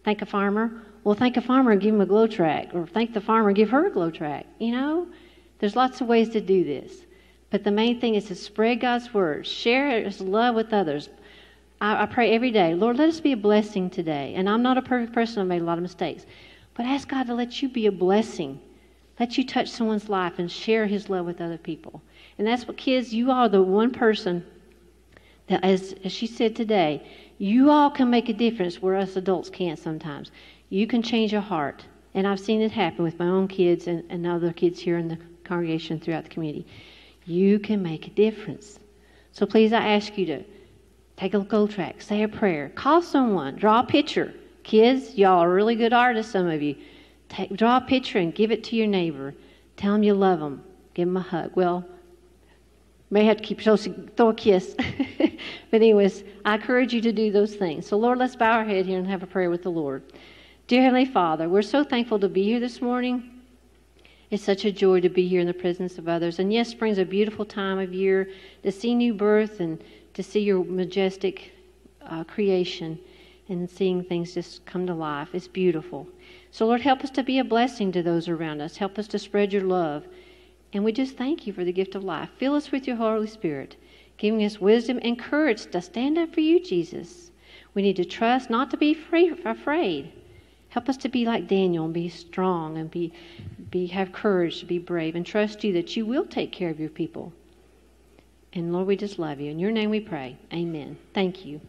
thank a farmer. Well, thank a farmer and give him a GLOW tract, or thank the farmer and give her a GLOW tract. You know, there's lots of ways to do this, but the main thing is to spread God's word, share His love with others, I, I pray every day, Lord, let us be a blessing today. And I'm not a perfect person, I've made a lot of mistakes. But ask God to let you be a blessing. Let you touch someone's life and share his love with other people. And that's what kids, you are the one person that, as, as she said today, you all can make a difference where us adults can't sometimes. You can change a heart. And I've seen it happen with my own kids and, and other kids here in the congregation throughout the community. You can make a difference. So please, I ask you to Take a GLOW tract, say a prayer, call someone, draw a picture. Kids, y'all are really good artists, some of you. Take, draw a picture and give it to your neighbor. Tell them you love them. Give them a hug. Well, may have to keep throw a kiss. but anyways, I encourage you to do those things. So Lord, let's bow our head here and have a prayer with the Lord. Dear Heavenly Father, we're so thankful to be here this morning. It's such a joy to be here in the presence of others. And yes, spring's a beautiful time of year to see new birth and to see your majestic uh, creation and seeing things just come to life. It's beautiful. So, Lord, help us to be a blessing to those around us. Help us to spread your love. And we just thank you for the gift of life. Fill us with your Holy Spirit, giving us wisdom and courage to stand up for you, Jesus. We need to trust, not to be afraid. Help us to be like Daniel and be strong and be, be have courage to be brave and trust you that you will take care of your people. And Lord, we just love you. In your name we pray. Amen. Thank you.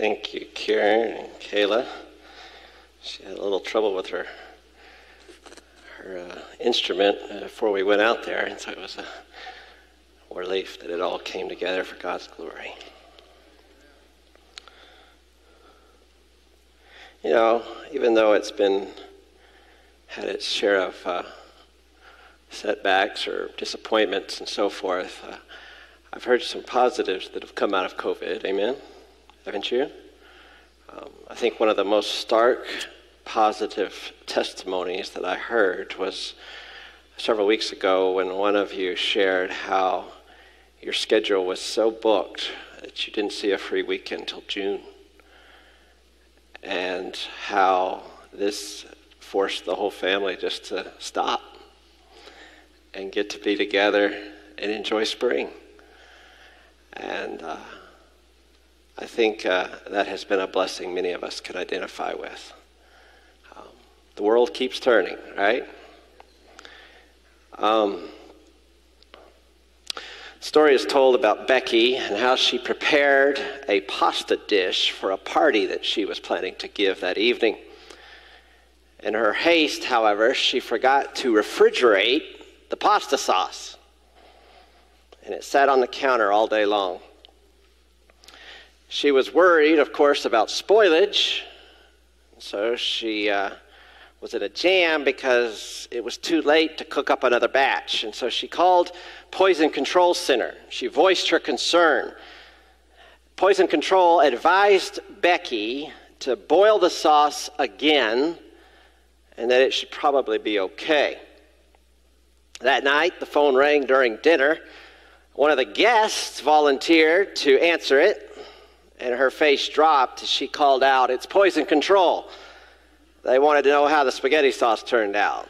Thank you, Karen and Kayla. She had a little trouble with her her uh, instrument uh, before we went out there, and so it was a relief that it all came together for God's glory. You know, even though it's been had its share of uh, setbacks or disappointments and so forth, uh, I've heard some positives that have come out of COVID. Amen? Haven't you? Um, I think one of the most stark positive testimonies that I heard was several weeks ago when one of you shared how your schedule was so booked that you didn't see a free weekend till June, and how this forced the whole family just to stop and get to be together and enjoy spring. And uh, I think uh, that has been a blessing many of us can identify with. Um, the world keeps turning, right? Um, story is told about Becky and how she prepared a pasta dish for a party that she was planning to give that evening. In her haste, however, she forgot to refrigerate the pasta sauce, and it sat on the counter all day long. She was worried, of course, about spoilage, so she uh, was in a jam because it was too late to cook up another batch. And so she called Poison Control Center. She voiced her concern. Poison Control advised Becky to boil the sauce again and that it should probably be okay. That night, the phone rang during dinner. One of the guests volunteered to answer it and her face dropped she called out, It's poison control. They wanted to know how the spaghetti sauce turned out.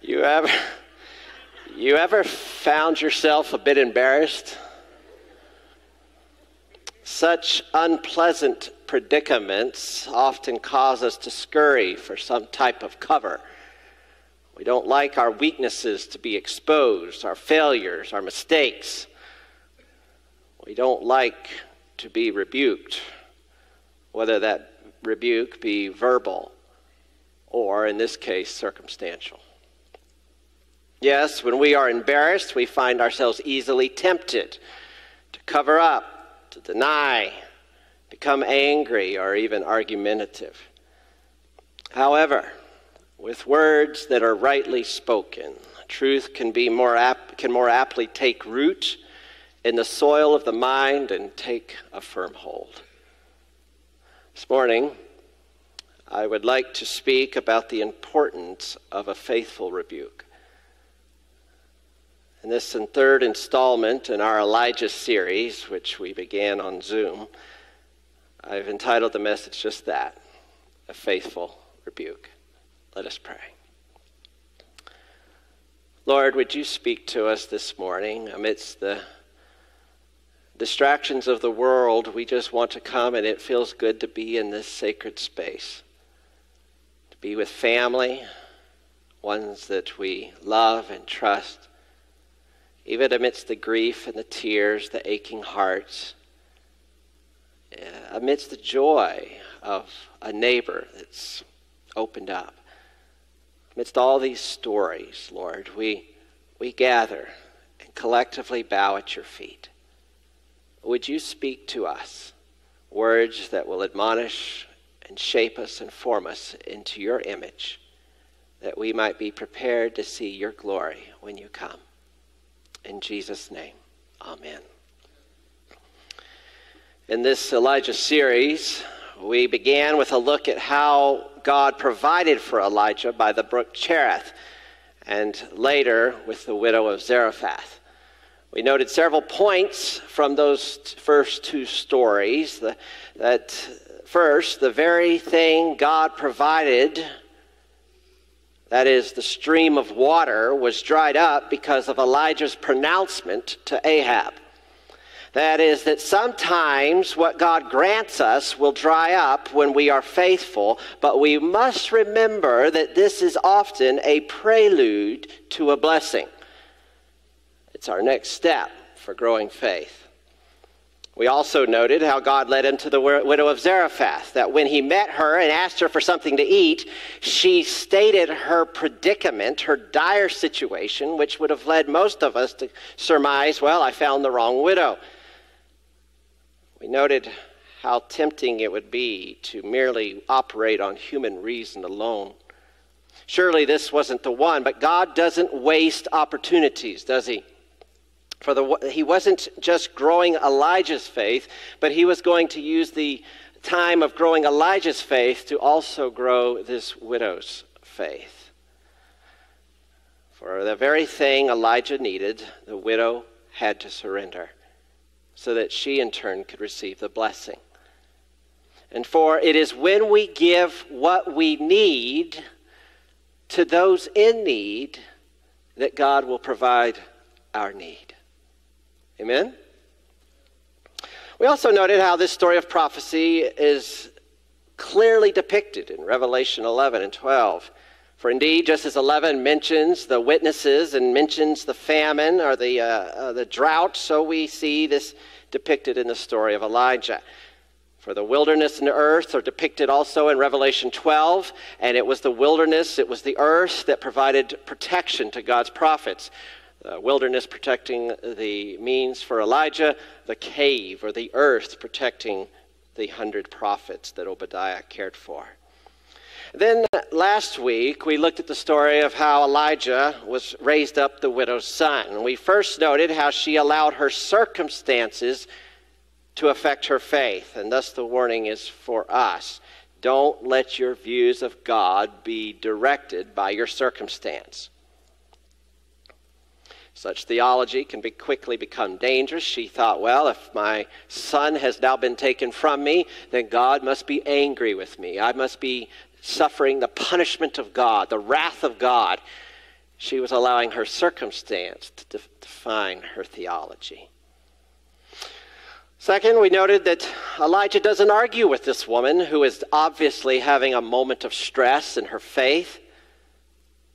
You ever, you ever found yourself a bit embarrassed? Such unpleasant predicaments often cause us to scurry for some type of cover we don't like our weaknesses to be exposed, our failures, our mistakes. We don't like to be rebuked, whether that rebuke be verbal or, in this case, circumstantial. Yes, when we are embarrassed, we find ourselves easily tempted to cover up, to deny, become angry, or even argumentative. However, with words that are rightly spoken, truth can, be more ap- can more aptly take root in the soil of the mind and take a firm hold. This morning, I would like to speak about the importance of a faithful rebuke. In this third installment in our Elijah series, which we began on Zoom, I've entitled the message just that a faithful rebuke. Let us pray. Lord, would you speak to us this morning amidst the distractions of the world? We just want to come, and it feels good to be in this sacred space, to be with family, ones that we love and trust, even amidst the grief and the tears, the aching hearts, eh, amidst the joy of a neighbor that's opened up. Amidst all these stories, Lord, we, we gather and collectively bow at your feet. Would you speak to us words that will admonish and shape us and form us into your image, that we might be prepared to see your glory when you come? In Jesus' name, amen. In this Elijah series, we began with a look at how God provided for Elijah by the brook Cherith, and later with the widow of Zarephath. We noted several points from those first two stories. The, that first, the very thing God provided, that is, the stream of water, was dried up because of Elijah's pronouncement to Ahab. That is, that sometimes what God grants us will dry up when we are faithful, but we must remember that this is often a prelude to a blessing. It's our next step for growing faith. We also noted how God led him to the widow of Zarephath, that when he met her and asked her for something to eat, she stated her predicament, her dire situation, which would have led most of us to surmise, well, I found the wrong widow. We noted how tempting it would be to merely operate on human reason alone. Surely this wasn't the one, but God doesn't waste opportunities, does he? For the, he wasn't just growing Elijah's faith, but he was going to use the time of growing Elijah's faith to also grow this widow's faith. For the very thing Elijah needed, the widow had to surrender so that she in turn could receive the blessing. And for it is when we give what we need to those in need that God will provide our need. Amen? We also noted how this story of prophecy is clearly depicted in Revelation 11 and 12. For indeed, just as 11 mentions the witnesses and mentions the famine or the, uh, uh, the drought, so we see this depicted in the story of Elijah. For the wilderness and the earth are depicted also in Revelation 12, and it was the wilderness, it was the earth that provided protection to God's prophets the wilderness protecting the means for Elijah, the cave or the earth protecting the hundred prophets that Obadiah cared for. Then last week, we looked at the story of how Elijah was raised up the widow's son. We first noted how she allowed her circumstances to affect her faith, and thus the warning is for us. Don't let your views of God be directed by your circumstance. Such theology can be quickly become dangerous. She thought, well, if my son has now been taken from me, then God must be angry with me. I must be suffering the punishment of God, the wrath of God. She was allowing her circumstance to define her theology. Second, we noted that Elijah doesn't argue with this woman who is obviously having a moment of stress in her faith.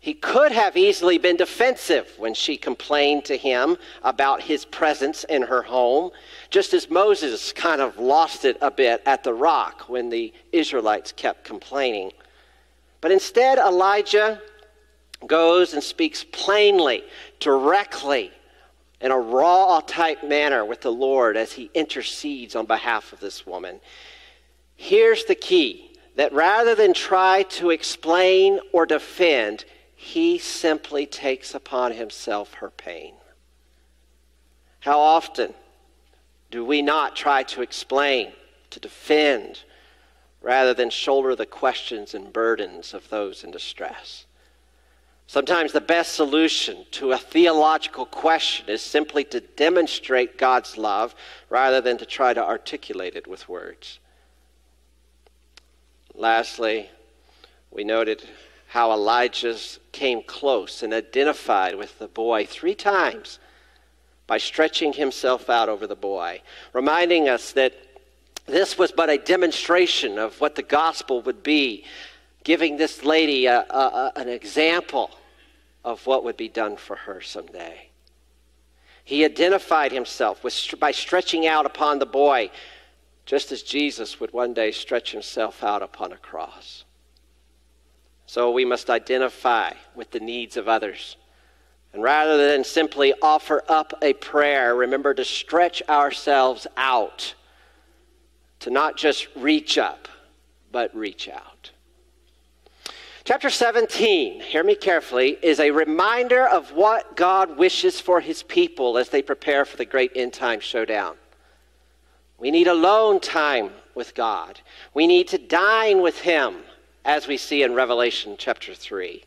He could have easily been defensive when she complained to him about his presence in her home, just as Moses kind of lost it a bit at the rock when the Israelites kept complaining. But instead, Elijah goes and speaks plainly, directly, in a raw type manner with the Lord as he intercedes on behalf of this woman. Here's the key that rather than try to explain or defend, he simply takes upon himself her pain. How often do we not try to explain, to defend, rather than shoulder the questions and burdens of those in distress? Sometimes the best solution to a theological question is simply to demonstrate God's love rather than to try to articulate it with words. Lastly, we noted how Elijah came close and identified with the boy three times by stretching himself out over the boy, reminding us that this was but a demonstration of what the gospel would be, giving this lady a, a, an example of what would be done for her someday. He identified himself with, by stretching out upon the boy, just as Jesus would one day stretch himself out upon a cross. So we must identify with the needs of others. And rather than simply offer up a prayer, remember to stretch ourselves out, to not just reach up, but reach out. Chapter 17, hear me carefully, is a reminder of what God wishes for his people as they prepare for the great end time showdown. We need alone time with God. We need to dine with him as we see in Revelation chapter 3.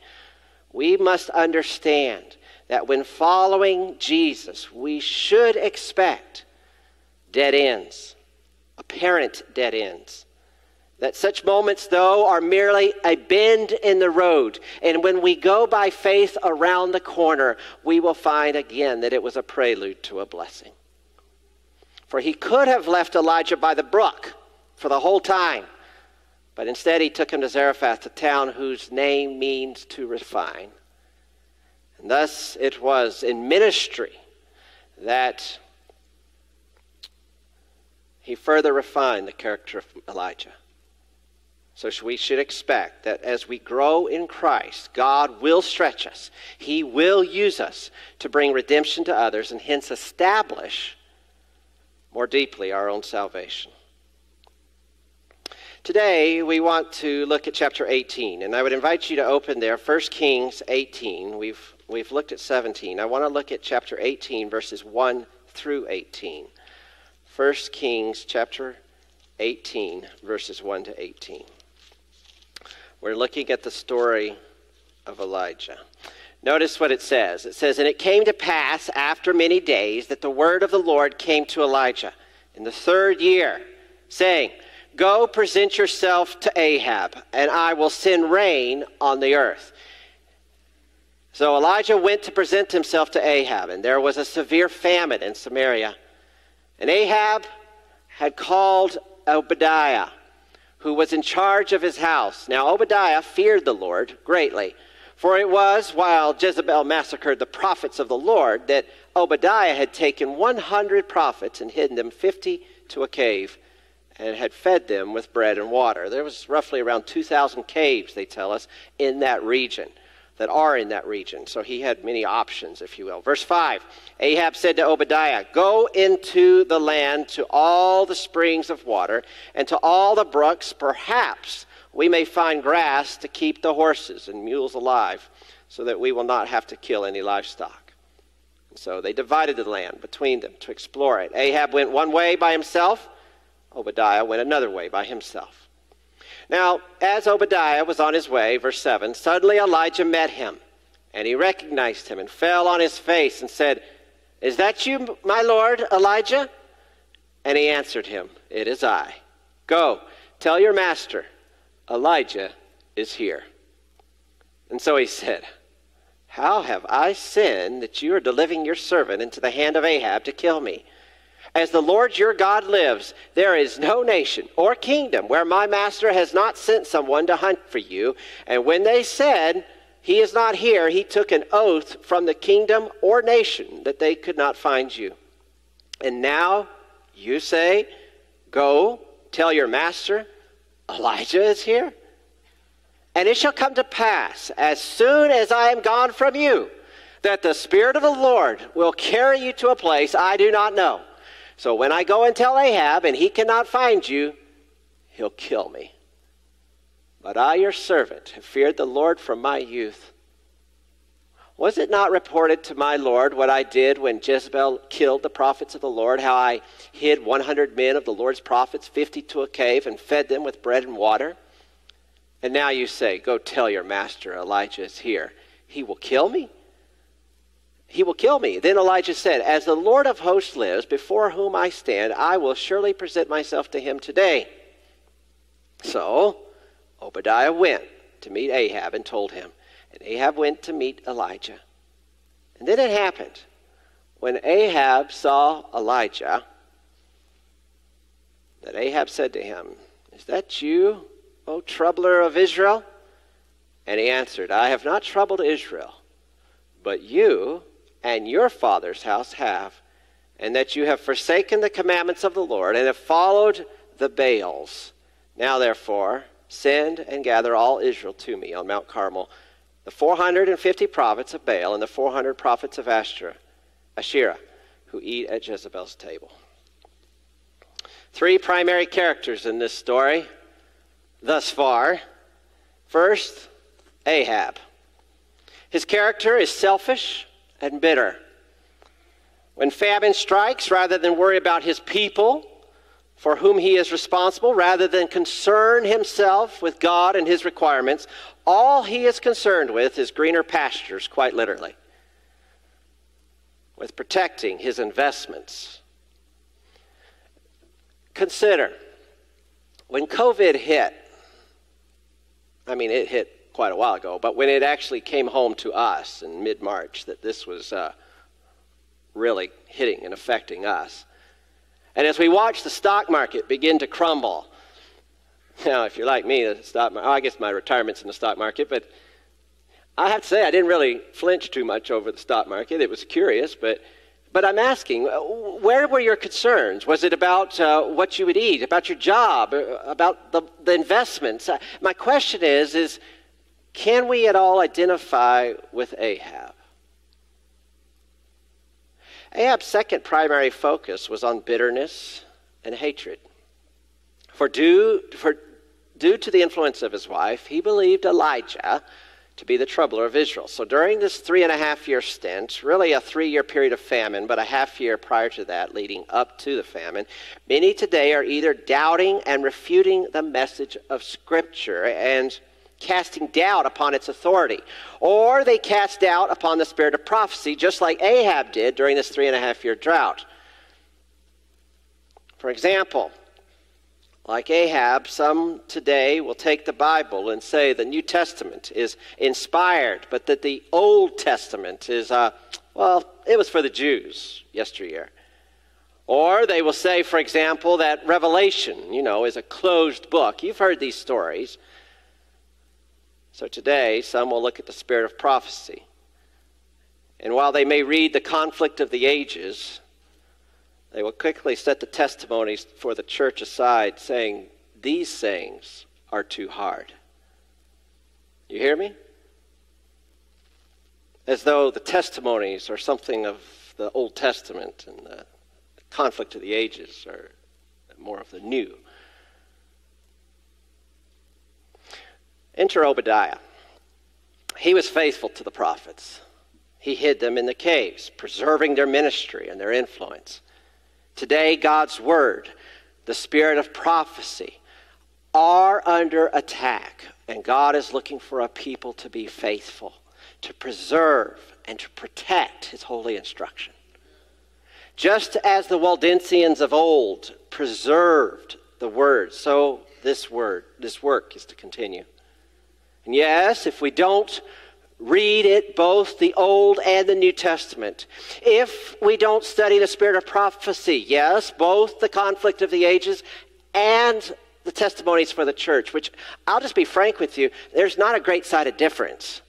We must understand that when following Jesus, we should expect dead ends, apparent dead ends. That such moments, though, are merely a bend in the road. And when we go by faith around the corner, we will find again that it was a prelude to a blessing. For he could have left Elijah by the brook for the whole time, but instead he took him to Zarephath, a town whose name means to refine. And thus it was in ministry that he further refined the character of Elijah. So we should expect that as we grow in Christ, God will stretch us. He will use us to bring redemption to others and hence establish more deeply our own salvation. Today, we want to look at chapter 18, and I would invite you to open there, 1 Kings 18. We've, we've looked at 17. I want to look at chapter 18, verses 1 through 18. 1 Kings chapter 18, verses 1 to 18. We're looking at the story of Elijah. Notice what it says. It says, And it came to pass after many days that the word of the Lord came to Elijah in the third year, saying, Go present yourself to Ahab, and I will send rain on the earth. So Elijah went to present himself to Ahab, and there was a severe famine in Samaria. And Ahab had called Obadiah who was in charge of his house. Now, Obadiah feared the Lord greatly, for it was while Jezebel massacred the prophets of the Lord that Obadiah had taken 100 prophets and hidden them 50 to a cave and had fed them with bread and water. There was roughly around 2,000 caves, they tell us, in that region that are in that region. So he had many options, if you will. Verse 5 Ahab said to Obadiah, Go into the land to all the springs of water and to all the brooks. Perhaps we may find grass to keep the horses and mules alive, so that we will not have to kill any livestock. So they divided the land between them to explore it. Ahab went one way by himself, Obadiah went another way by himself. Now, as Obadiah was on his way, verse 7, suddenly Elijah met him, and he recognized him and fell on his face and said, Is that you, my lord, Elijah? And he answered him, It is I. Go, tell your master, Elijah is here. And so he said, How have I sinned that you are delivering your servant into the hand of Ahab to kill me? As the Lord your God lives, there is no nation or kingdom where my master has not sent someone to hunt for you. And when they said, He is not here, he took an oath from the kingdom or nation that they could not find you. And now you say, Go, tell your master, Elijah is here. And it shall come to pass, as soon as I am gone from you, that the Spirit of the Lord will carry you to a place I do not know so when I go and tell Ahab and he cannot find you, he'll kill me. But I, your servant, have feared the Lord from my youth. Was it not reported to my Lord what I did when Jezebel killed the prophets of the Lord, how I hid 100 men of the Lord's prophets, 50 to a cave, and fed them with bread and water? And now you say, Go tell your master Elijah is here. He will kill me? He will kill me. Then Elijah said, As the Lord of hosts lives, before whom I stand, I will surely present myself to him today. So Obadiah went to meet Ahab and told him. And Ahab went to meet Elijah. And then it happened when Ahab saw Elijah that Ahab said to him, Is that you, O troubler of Israel? And he answered, I have not troubled Israel, but you and your father's house have, and that you have forsaken the commandments of the Lord and have followed the Baals. Now, therefore, send and gather all Israel to me on Mount Carmel, the 450 prophets of Baal and the 400 prophets of Asherah, Asherah who eat at Jezebel's table. Three primary characters in this story thus far. First, Ahab. His character is selfish, and bitter. When famine strikes, rather than worry about his people for whom he is responsible, rather than concern himself with God and his requirements, all he is concerned with is greener pastures, quite literally, with protecting his investments. Consider when COVID hit, I mean, it hit quite a while ago, but when it actually came home to us in mid March that this was uh, really hitting and affecting us, And as we watched the stock market begin to crumble, now, if you're like me, the stock market, oh, I guess my retirement's in the stock market, but I have to say I didn't really flinch too much over the stock market. It was curious, but but I'm asking, uh, where were your concerns? Was it about uh, what you would eat, about your job, uh, about the, the investments? Uh, my question is, is can we at all identify with Ahab? Ahab's second primary focus was on bitterness and hatred. For due, for due to the influence of his wife, he believed Elijah to be the troubler of Israel. So during this three and a half year stint, really a three year period of famine, but a half year prior to that leading up to the famine, many today are either doubting and refuting the message of Scripture and casting doubt upon its authority. Or they cast doubt upon the spirit of prophecy, just like Ahab did during this three and a half year drought. For example, like Ahab, some today will take the Bible and say the New Testament is inspired, but that the Old Testament is, uh, well, it was for the Jews yesteryear. Or they will say, for example, that Revelation, you know, is a closed book. You've heard these stories. So today, some will look at the spirit of prophecy. And while they may read the conflict of the ages, they will quickly set the testimonies for the church aside, saying, These sayings are too hard. You hear me? As though the testimonies are something of the Old Testament and the conflict of the ages are more of the new. Enter Obadiah. He was faithful to the prophets. He hid them in the caves, preserving their ministry and their influence. Today, God's Word, the spirit of prophecy, are under attack, and God is looking for a people to be faithful, to preserve, and to protect His holy instruction. Just as the Waldensians of old preserved the Word, so this word, this work is to continue. And yes, if we don't read it, both the Old and the New Testament. If we don't study the spirit of prophecy, yes, both the conflict of the ages and the testimonies for the church, which I'll just be frank with you, there's not a great side of difference.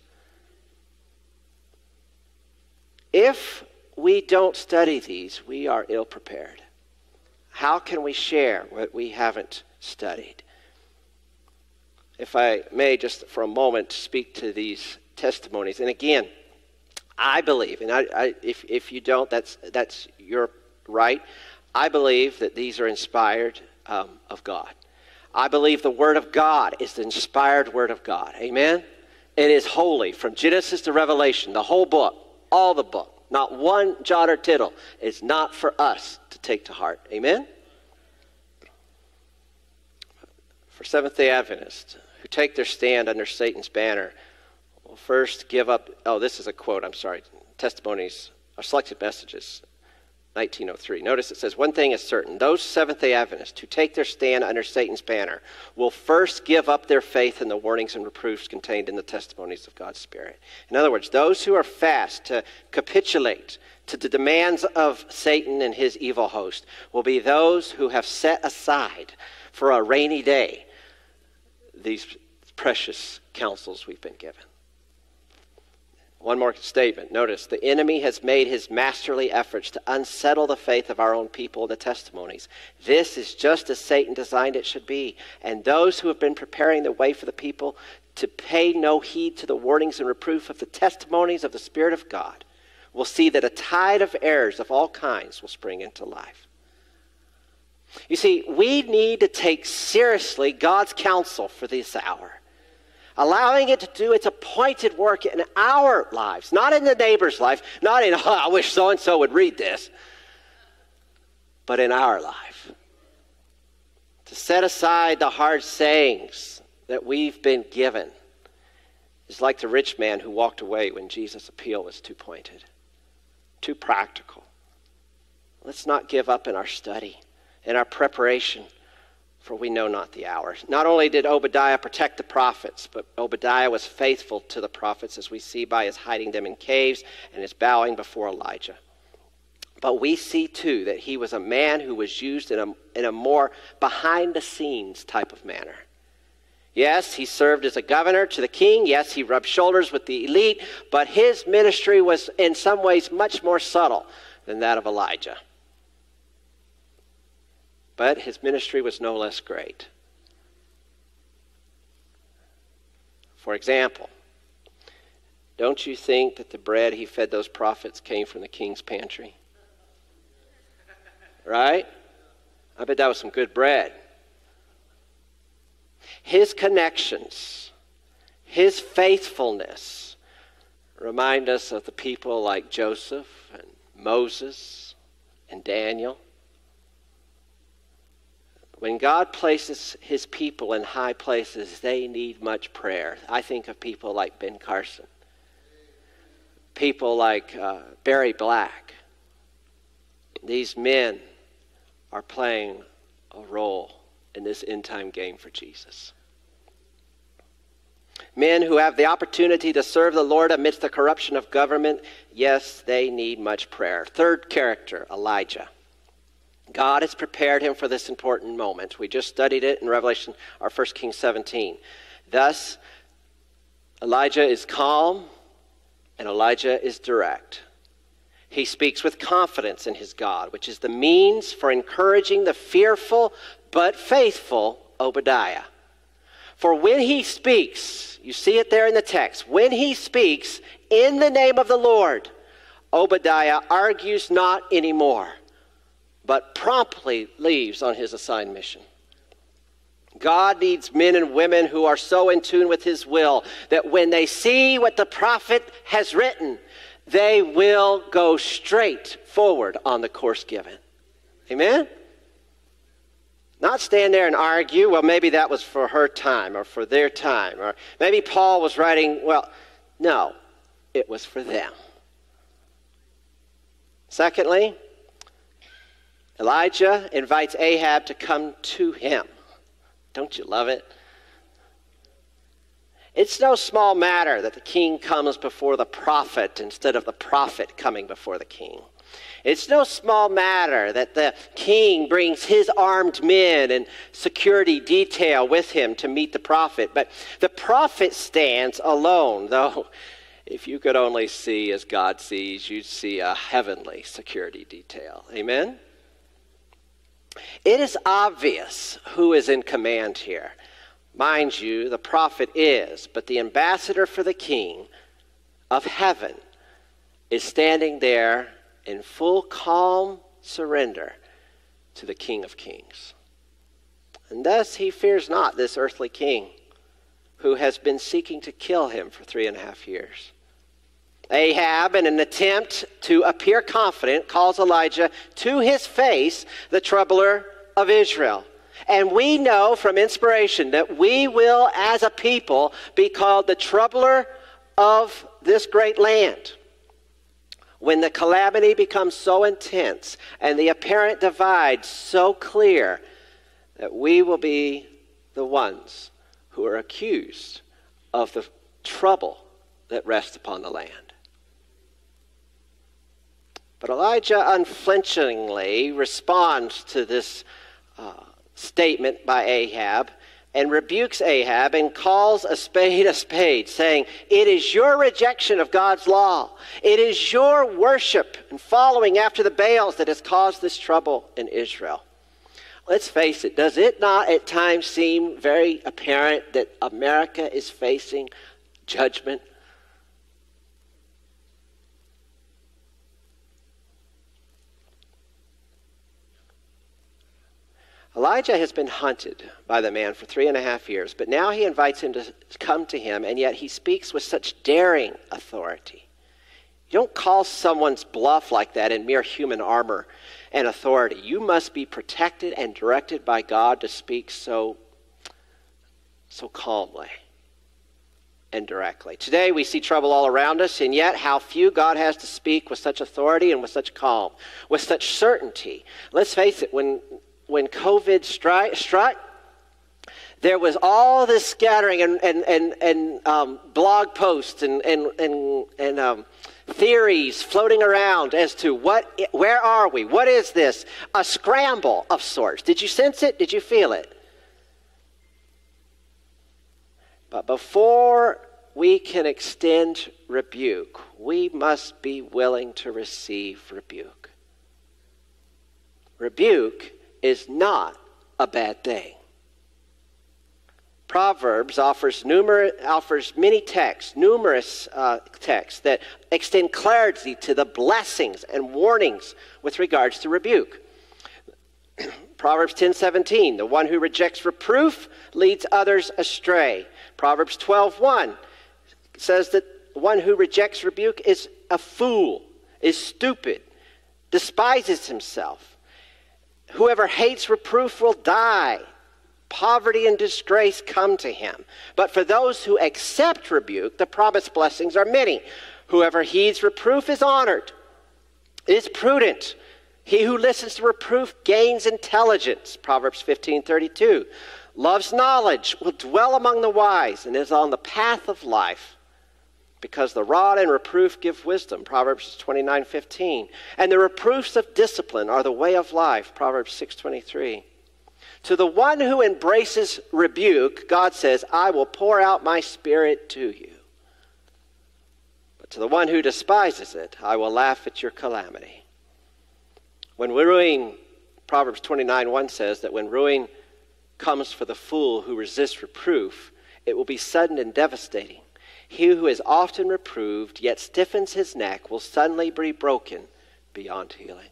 If we don't study these, we are ill prepared. How can we share what we haven't studied? If I may, just for a moment, speak to these testimonies. And again, I believe, and I, I, if, if you don't, that's, that's your right. I believe that these are inspired um, of God. I believe the Word of God is the inspired Word of God. Amen? It is holy from Genesis to Revelation, the whole book, all the book. Not one jot or tittle is not for us to take to heart. Amen? For Seventh day Adventists who take their stand under Satan's banner, will first give up. Oh, this is a quote, I'm sorry. Testimonies or selected messages, 1903. Notice it says, One thing is certain those Seventh day Adventists who take their stand under Satan's banner will first give up their faith in the warnings and reproofs contained in the testimonies of God's Spirit. In other words, those who are fast to capitulate to the demands of Satan and his evil host will be those who have set aside for a rainy day these precious counsels we've been given. One more statement. Notice the enemy has made his masterly efforts to unsettle the faith of our own people the testimonies. This is just as Satan designed it should be. And those who have been preparing the way for the people to pay no heed to the warnings and reproof of the testimonies of the Spirit of God will see that a tide of errors of all kinds will spring into life. You see, we need to take seriously God's counsel for this hour allowing it to do its appointed work in our lives, not in the neighbor's life, not in, oh, I wish so and so would read this, but in our life. To set aside the hard sayings that we've been given is like the rich man who walked away when Jesus' appeal was too pointed, too practical. Let's not give up in our study, in our preparation for we know not the hour. Not only did Obadiah protect the prophets, but Obadiah was faithful to the prophets, as we see by his hiding them in caves and his bowing before Elijah. But we see too that he was a man who was used in a, in a more behind the scenes type of manner. Yes, he served as a governor to the king. Yes, he rubbed shoulders with the elite, but his ministry was in some ways much more subtle than that of Elijah. But his ministry was no less great. For example, don't you think that the bread he fed those prophets came from the king's pantry? Right? I bet that was some good bread. His connections, his faithfulness remind us of the people like Joseph and Moses and Daniel. When God places his people in high places, they need much prayer. I think of people like Ben Carson, people like uh, Barry Black. These men are playing a role in this end time game for Jesus. Men who have the opportunity to serve the Lord amidst the corruption of government, yes, they need much prayer. Third character, Elijah. God has prepared him for this important moment. We just studied it in Revelation, our 1 Kings 17. Thus, Elijah is calm and Elijah is direct. He speaks with confidence in his God, which is the means for encouraging the fearful but faithful Obadiah. For when he speaks, you see it there in the text, when he speaks in the name of the Lord, Obadiah argues not anymore, but promptly leaves on his assigned mission. God needs men and women who are so in tune with his will that when they see what the prophet has written, they will go straight forward on the course given. Amen? Not stand there and argue, well, maybe that was for her time or for their time, or maybe Paul was writing, well, no, it was for them. Secondly, Elijah invites Ahab to come to him. Don't you love it? It's no small matter that the king comes before the prophet instead of the prophet coming before the king. It's no small matter that the king brings his armed men and security detail with him to meet the prophet, but the prophet stands alone, though if you could only see as God sees, you'd see a heavenly security detail. Amen? It is obvious who is in command here. Mind you, the prophet is, but the ambassador for the king of heaven is standing there in full calm surrender to the King of Kings. And thus he fears not this earthly king who has been seeking to kill him for three and a half years. Ahab, in an attempt to appear confident, calls Elijah to his face the troubler of Israel. And we know from inspiration that we will, as a people, be called the troubler of this great land. When the calamity becomes so intense and the apparent divide so clear that we will be the ones who are accused of the trouble that rests upon the land. But Elijah unflinchingly responds to this uh, statement by Ahab and rebukes Ahab and calls a spade a spade, saying, It is your rejection of God's law. It is your worship and following after the Baals that has caused this trouble in Israel. Let's face it, does it not at times seem very apparent that America is facing judgment? Elijah has been hunted by the man for three and a half years, but now he invites him to come to him, and yet he speaks with such daring authority. You don't call someone's bluff like that in mere human armor and authority. You must be protected and directed by God to speak so, so calmly and directly. Today we see trouble all around us, and yet how few God has to speak with such authority and with such calm, with such certainty. Let's face it, when when COVID stri- struck, there was all this scattering and, and, and, and um, blog posts and, and, and, and um, theories floating around as to what, where are we? What is this? A scramble of sorts. Did you sense it? Did you feel it? But before we can extend rebuke, we must be willing to receive rebuke. Rebuke is not a bad thing. Proverbs offers, numerous, offers many texts, numerous uh, texts that extend clarity to the blessings and warnings with regards to rebuke. Proverbs 10:17, the one who rejects reproof leads others astray. Proverbs 12:1 says that one who rejects rebuke is a fool, is stupid, despises himself. Whoever hates reproof will die poverty and disgrace come to him. But for those who accept rebuke, the promised blessings are many. Whoever heeds reproof is honored, is prudent. He who listens to reproof gains intelligence. Proverbs 15:32. Loves knowledge, will dwell among the wise, and is on the path of life. Because the rod and reproof give wisdom. Proverbs 29:15. And the reproofs of discipline are the way of life. Proverbs 6:23. To the one who embraces rebuke, God says, I will pour out my spirit to you. But to the one who despises it, I will laugh at your calamity. When ruin, Proverbs 29:1 says that when ruin comes for the fool who resists reproof, it will be sudden and devastating. He who is often reproved, yet stiffens his neck, will suddenly be broken beyond healing.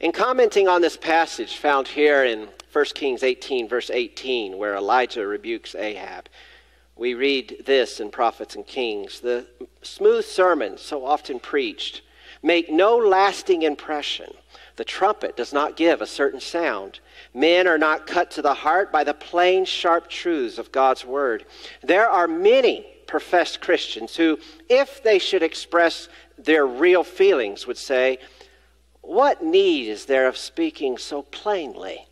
In commenting on this passage found here in 1 Kings 18, verse 18, where Elijah rebukes Ahab, we read this in Prophets and Kings The smooth sermons so often preached make no lasting impression. The trumpet does not give a certain sound. Men are not cut to the heart by the plain, sharp truths of God's word. There are many professed Christians who, if they should express their real feelings, would say, what need is there of speaking so plainly?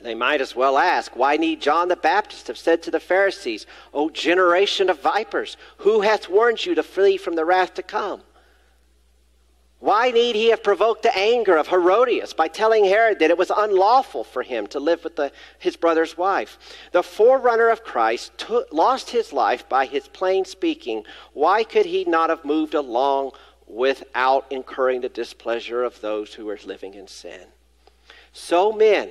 They might as well ask, Why need John the Baptist have said to the Pharisees, O generation of vipers, who hath warned you to flee from the wrath to come? Why need he have provoked the anger of Herodias by telling Herod that it was unlawful for him to live with the, his brother's wife? The forerunner of Christ took, lost his life by his plain speaking. Why could he not have moved along without incurring the displeasure of those who were living in sin. So, men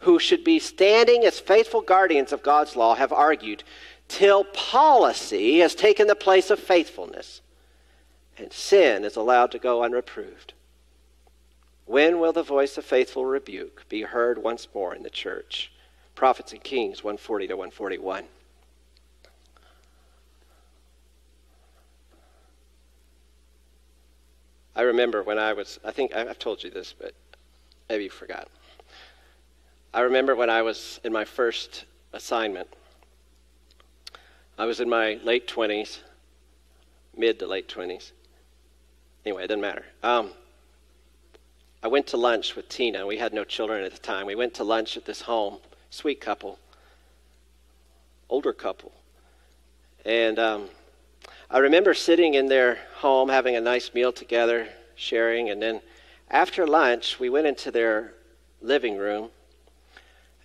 who should be standing as faithful guardians of God's law have argued till policy has taken the place of faithfulness and sin is allowed to go unreproved. When will the voice of faithful rebuke be heard once more in the church? Prophets and Kings 140 to 141. I remember when I was, I think I've told you this, but maybe you forgot. I remember when I was in my first assignment. I was in my late 20s, mid to late 20s. Anyway, it doesn't matter. Um, I went to lunch with Tina. We had no children at the time. We went to lunch at this home, sweet couple, older couple. And um, I remember sitting in their home having a nice meal together, sharing, and then after lunch, we went into their living room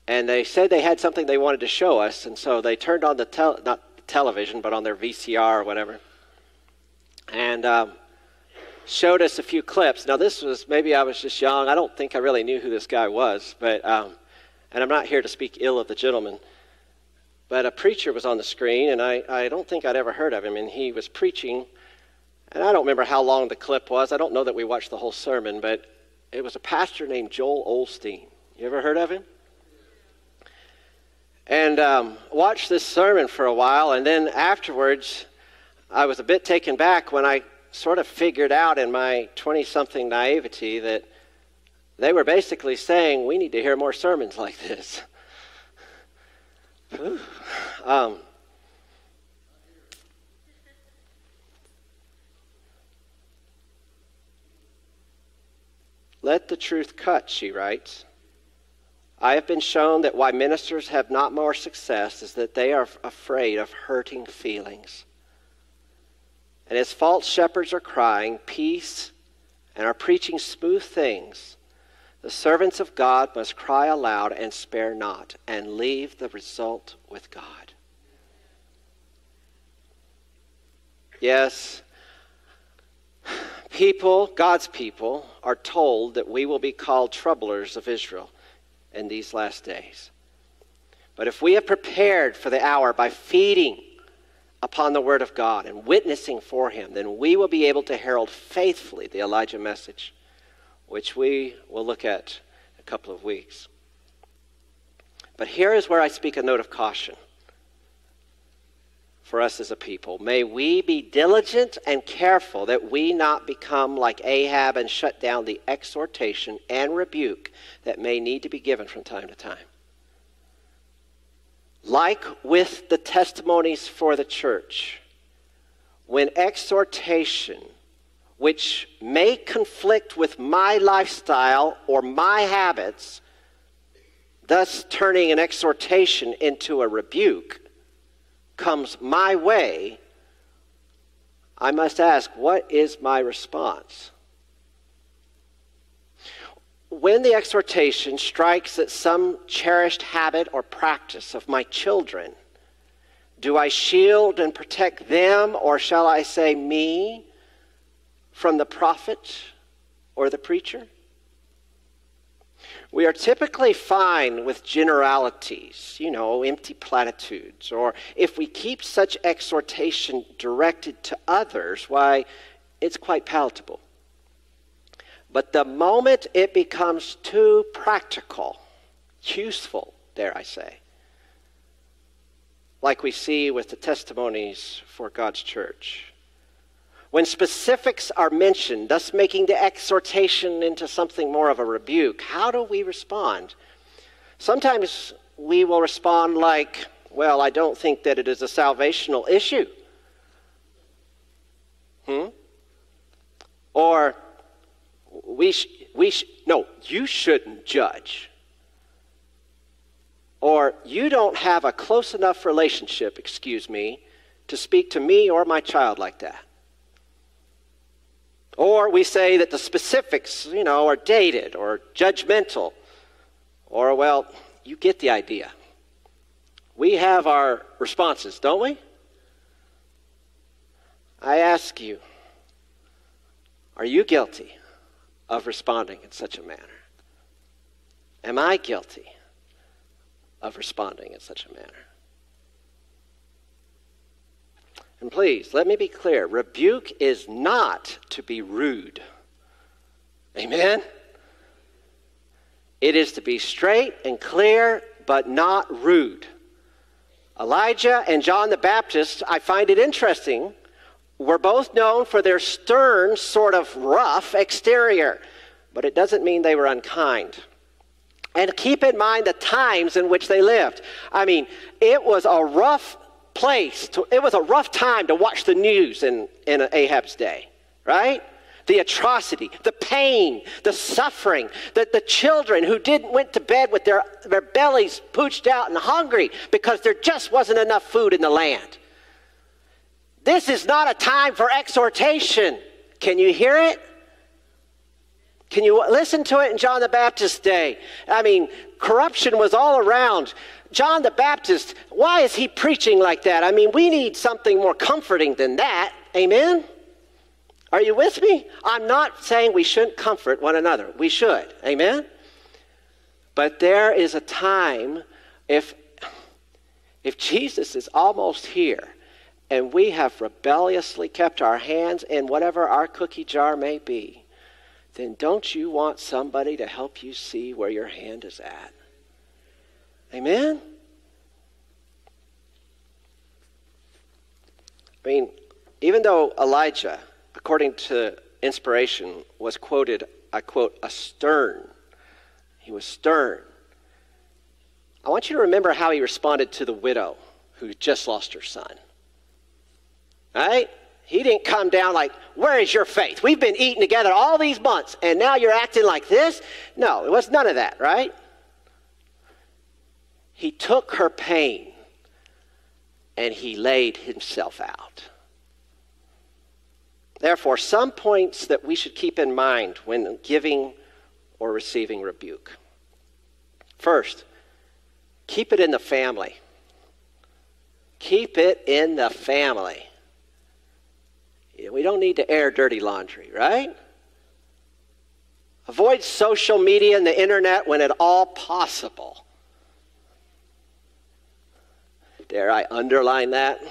and they said they had something they wanted to show us, and so they turned on the tel- not television, but on their VCR or whatever, and um, showed us a few clips. Now, this was maybe I was just young. I don't think I really knew who this guy was, but um, and I'm not here to speak ill of the gentleman, but a preacher was on the screen, and I, I don't think I'd ever heard of him. And he was preaching, and I don't remember how long the clip was. I don't know that we watched the whole sermon, but it was a pastor named Joel Osteen. You ever heard of him? And um, watched this sermon for a while, and then afterwards, I was a bit taken back when I sort of figured out in my 20 something naivety that they were basically saying, we need to hear more sermons like this. Um, Let the truth cut, she writes. I have been shown that why ministers have not more success is that they are afraid of hurting feelings. And as false shepherds are crying, Peace, and are preaching smooth things, the servants of God must cry aloud and spare not, and leave the result with God. Yes, people, God's people, are told that we will be called troublers of Israel in these last days. But if we have prepared for the hour by feeding upon the Word of God and witnessing for Him, then we will be able to herald faithfully the Elijah message, which we will look at a couple of weeks. But here is where I speak a note of caution for us as a people. May we be diligent and careful that we not become like Ahab and shut down the exhortation and rebuke that may need to be given from time to time. Like with the testimonies for the church, when exhortation, which may conflict with my lifestyle or my habits, thus turning an exhortation into a rebuke, comes my way, I must ask, what is my response? When the exhortation strikes at some cherished habit or practice of my children, do I shield and protect them, or shall I say me, from the prophet or the preacher? We are typically fine with generalities, you know, empty platitudes, or if we keep such exhortation directed to others, why, it's quite palatable. But the moment it becomes too practical, useful, dare I say, like we see with the testimonies for God's church, when specifics are mentioned, thus making the exhortation into something more of a rebuke, how do we respond? Sometimes we will respond like, well, I don't think that it is a salvational issue. Hmm? Or, we, sh- we sh- no, you shouldn't judge. Or you don't have a close enough relationship, excuse me, to speak to me or my child like that. Or we say that the specifics, you know, are dated or judgmental. Or, well, you get the idea. We have our responses, don't we? I ask you, are you guilty? Of responding in such a manner? Am I guilty of responding in such a manner? And please, let me be clear rebuke is not to be rude. Amen? It is to be straight and clear, but not rude. Elijah and John the Baptist, I find it interesting were both known for their stern, sort of rough exterior, but it doesn't mean they were unkind. And keep in mind the times in which they lived. I mean, it was a rough place, to, it was a rough time to watch the news in, in Ahab's day, right? The atrocity, the pain, the suffering, the, the children who didn't went to bed with their, their bellies pooched out and hungry because there just wasn't enough food in the land. This is not a time for exhortation. Can you hear it? Can you listen to it in John the Baptist's day? I mean, corruption was all around. John the Baptist, why is he preaching like that? I mean, we need something more comforting than that. Amen? Are you with me? I'm not saying we shouldn't comfort one another. We should. Amen? But there is a time if if Jesus is almost here and we have rebelliously kept our hands in whatever our cookie jar may be, then don't you want somebody to help you see where your hand is at? Amen? I mean, even though Elijah, according to inspiration, was quoted, I quote, a stern, he was stern. I want you to remember how he responded to the widow who just lost her son. Right? He didn't come down like, Where is your faith? We've been eating together all these months, and now you're acting like this? No, it was none of that, right? He took her pain and he laid himself out. Therefore, some points that we should keep in mind when giving or receiving rebuke. First, keep it in the family. Keep it in the family. We don't need to air dirty laundry, right? Avoid social media and the internet when at all possible. Dare I underline that?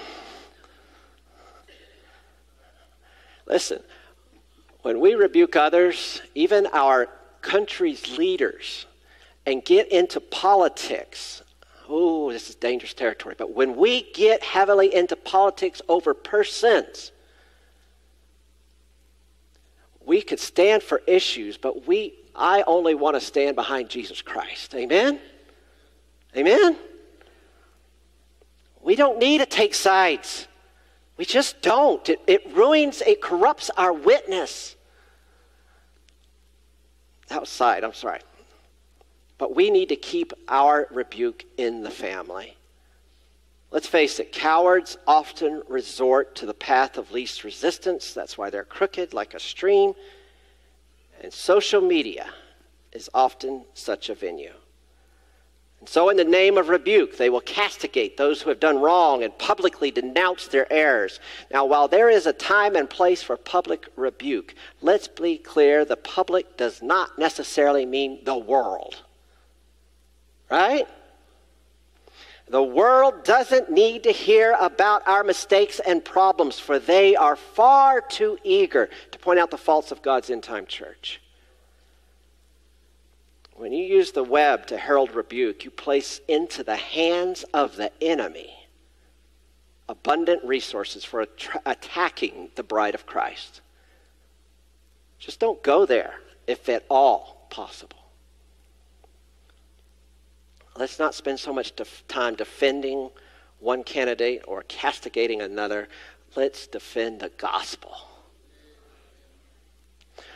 Listen, when we rebuke others, even our country's leaders, and get into politics, oh, this is dangerous territory. But when we get heavily into politics over persons, we could stand for issues, but we I only want to stand behind Jesus Christ. Amen? Amen? We don't need to take sides. We just don't. It, it ruins, it corrupts our witness. Outside, I'm sorry. But we need to keep our rebuke in the family. Let's face it, cowards often resort to the path of least resistance. That's why they're crooked like a stream. And social media is often such a venue. And so, in the name of rebuke, they will castigate those who have done wrong and publicly denounce their errors. Now, while there is a time and place for public rebuke, let's be clear the public does not necessarily mean the world. Right? The world doesn't need to hear about our mistakes and problems, for they are far too eager to point out the faults of God's end time church. When you use the web to herald rebuke, you place into the hands of the enemy abundant resources for att- attacking the bride of Christ. Just don't go there if at all possible. Let's not spend so much def- time defending one candidate or castigating another. Let's defend the gospel.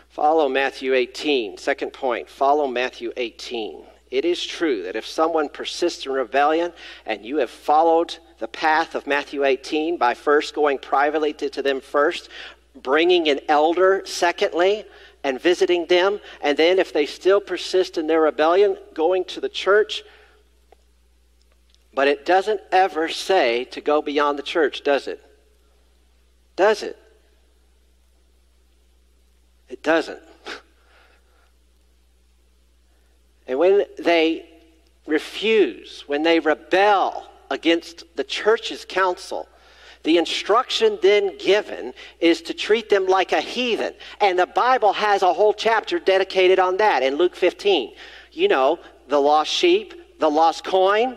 Follow Matthew 18. Second point, follow Matthew 18. It is true that if someone persists in rebellion and you have followed the path of Matthew 18 by first going privately to, to them first, bringing an elder secondly, and visiting them, and then if they still persist in their rebellion, going to the church. But it doesn't ever say to go beyond the church, does it? Does it? It doesn't. And when they refuse, when they rebel against the church's counsel, the instruction then given is to treat them like a heathen. And the Bible has a whole chapter dedicated on that in Luke 15. You know, the lost sheep, the lost coin,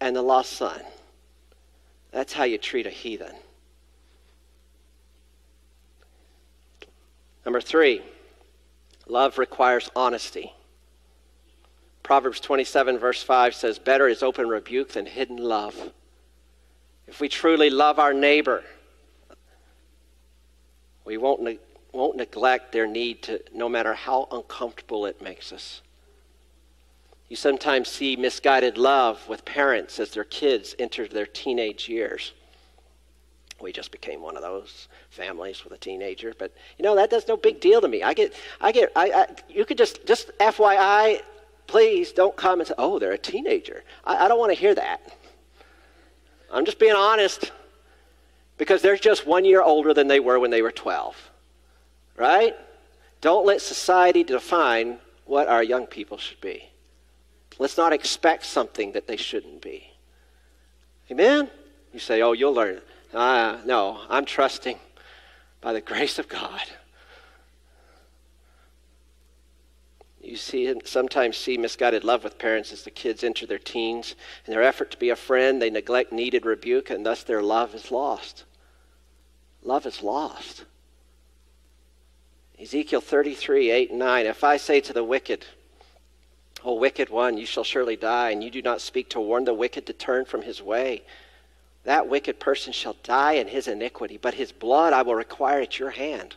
and the lost son. That's how you treat a heathen. Number three, love requires honesty. Proverbs 27, verse 5 says, Better is open rebuke than hidden love. If we truly love our neighbor, we won't, ne- won't neglect their need to, no matter how uncomfortable it makes us. You sometimes see misguided love with parents as their kids enter their teenage years. We just became one of those families with a teenager, but you know that does no big deal to me. I get, I get, I, I you could just, just FYI, please don't come and say, "Oh, they're a teenager." I, I don't want to hear that. I'm just being honest, because they're just one year older than they were when they were 12, right? Don't let society define what our young people should be. Let's not expect something that they shouldn't be. Amen? You say, oh, you'll learn. Uh, no, I'm trusting by the grace of God. You see, sometimes see misguided love with parents as the kids enter their teens. In their effort to be a friend, they neglect needed rebuke, and thus their love is lost. Love is lost. Ezekiel 33, 8 and 9. If I say to the wicked, O wicked one, you shall surely die, and you do not speak to warn the wicked to turn from his way, that wicked person shall die in his iniquity, but his blood I will require at your hand.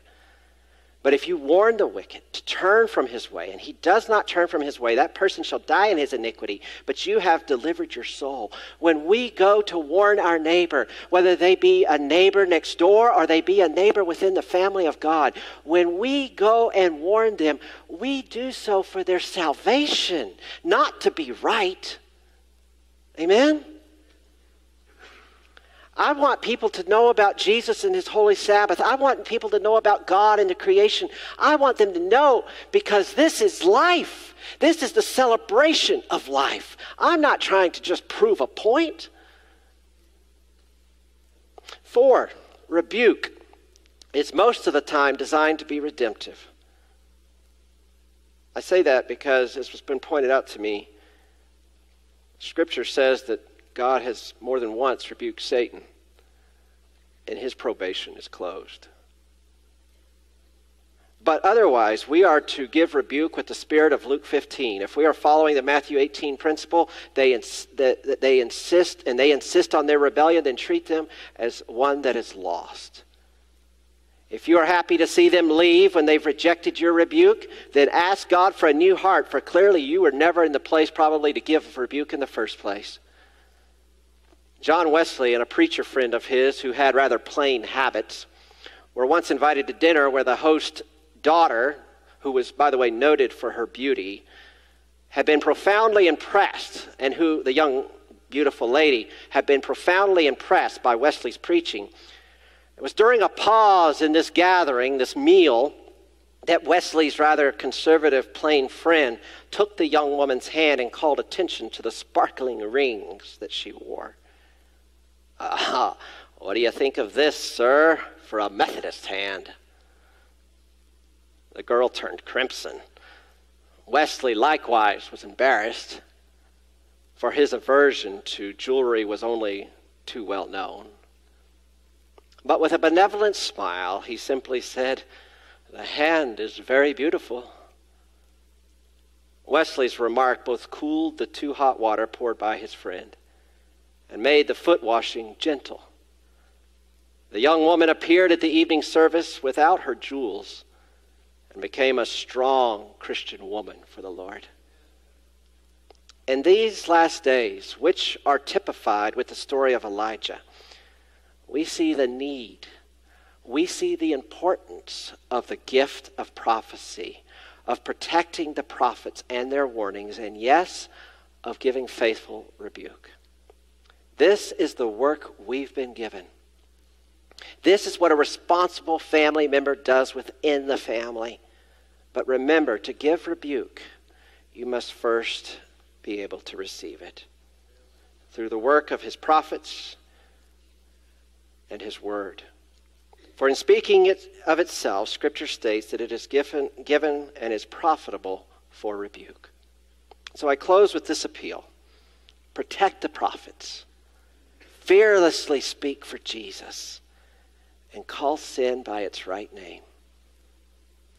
But if you warn the wicked to turn from his way, and he does not turn from his way, that person shall die in his iniquity, but you have delivered your soul. When we go to warn our neighbor, whether they be a neighbor next door or they be a neighbor within the family of God, when we go and warn them, we do so for their salvation, not to be right. Amen? I want people to know about Jesus and his holy Sabbath. I want people to know about God and the creation. I want them to know because this is life. This is the celebration of life. I'm not trying to just prove a point. Four, rebuke is most of the time designed to be redemptive. I say that because, as has been pointed out to me, Scripture says that God has more than once rebuked Satan, and his probation is closed. But otherwise, we are to give rebuke with the spirit of Luke 15. If we are following the Matthew 18 principle, they, ins- they insist and they insist on their rebellion, then treat them as one that is lost. If you are happy to see them leave when they've rejected your rebuke, then ask God for a new heart, for clearly you were never in the place probably to give rebuke in the first place. John Wesley and a preacher friend of his who had rather plain habits were once invited to dinner where the host's daughter, who was, by the way, noted for her beauty, had been profoundly impressed, and who, the young, beautiful lady, had been profoundly impressed by Wesley's preaching. It was during a pause in this gathering, this meal, that Wesley's rather conservative, plain friend took the young woman's hand and called attention to the sparkling rings that she wore. Ah, what do you think of this, sir, for a Methodist hand? The girl turned crimson. Wesley likewise was embarrassed, for his aversion to jewelry was only too well known. But with a benevolent smile, he simply said, The hand is very beautiful. Wesley's remark both cooled the too hot water poured by his friend and made the foot washing gentle. The young woman appeared at the evening service without her jewels and became a strong Christian woman for the Lord. In these last days, which are typified with the story of Elijah, we see the need, we see the importance of the gift of prophecy, of protecting the prophets and their warnings, and yes, of giving faithful rebuke. This is the work we've been given. This is what a responsible family member does within the family. But remember, to give rebuke, you must first be able to receive it through the work of his prophets and his word. For in speaking it of itself, Scripture states that it is given, given and is profitable for rebuke. So I close with this appeal protect the prophets fearlessly speak for Jesus and call sin by its right name.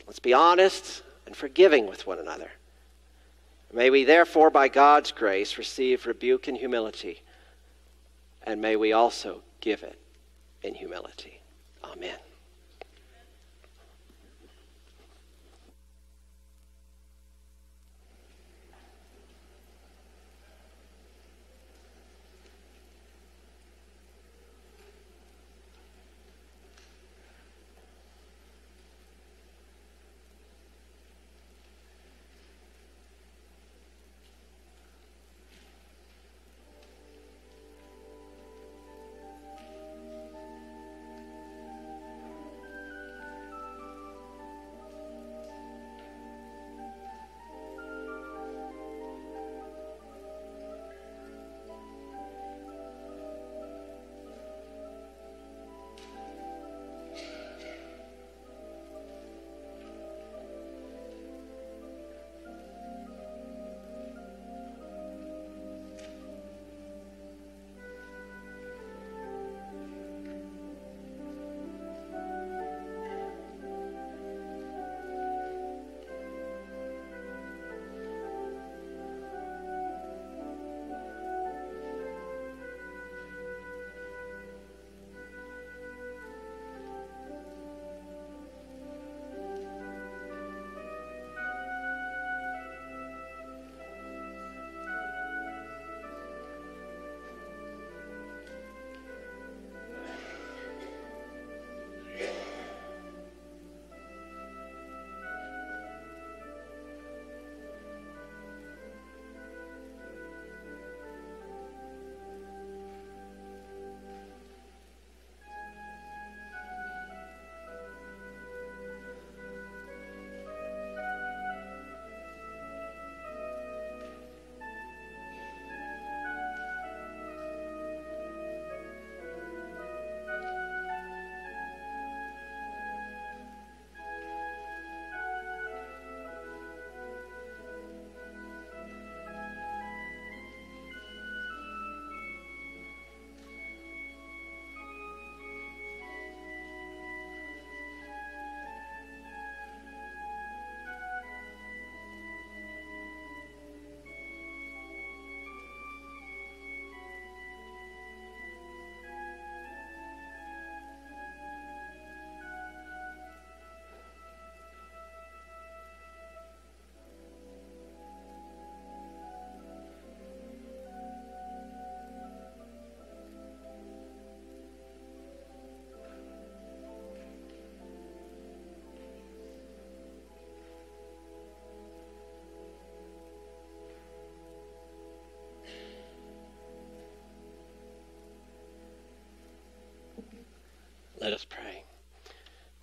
Let's be honest and forgiving with one another. May we therefore, by God's grace, receive rebuke in humility, and may we also give it in humility. Amen.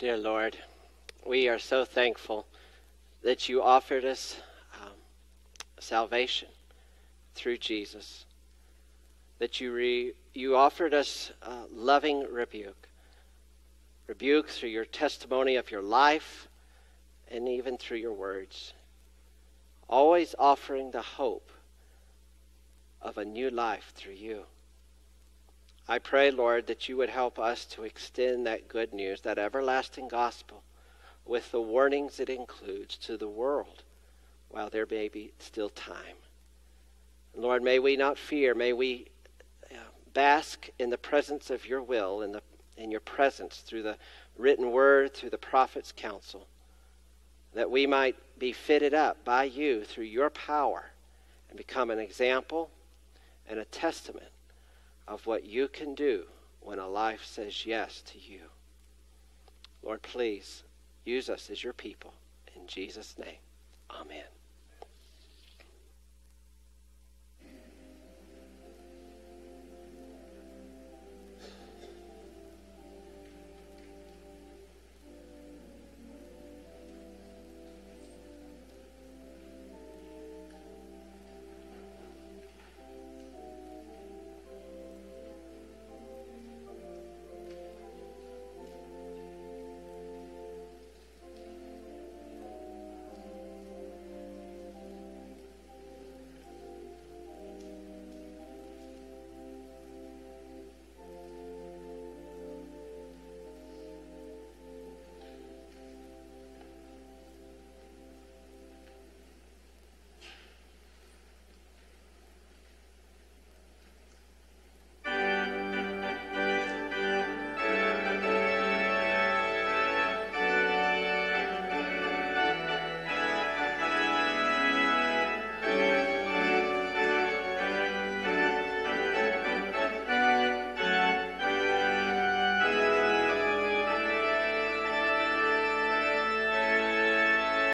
Dear Lord, we are so thankful that you offered us um, salvation through Jesus, that you, re, you offered us uh, loving rebuke, rebuke through your testimony of your life and even through your words, always offering the hope of a new life through you. I pray, Lord, that you would help us to extend that good news, that everlasting gospel, with the warnings it includes to the world while there may be still time. Lord, may we not fear. May we uh, bask in the presence of your will, in, the, in your presence through the written word, through the prophet's counsel, that we might be fitted up by you through your power and become an example and a testament of what you can do when a life says yes to you. Lord, please use us as your people. In Jesus' name, amen.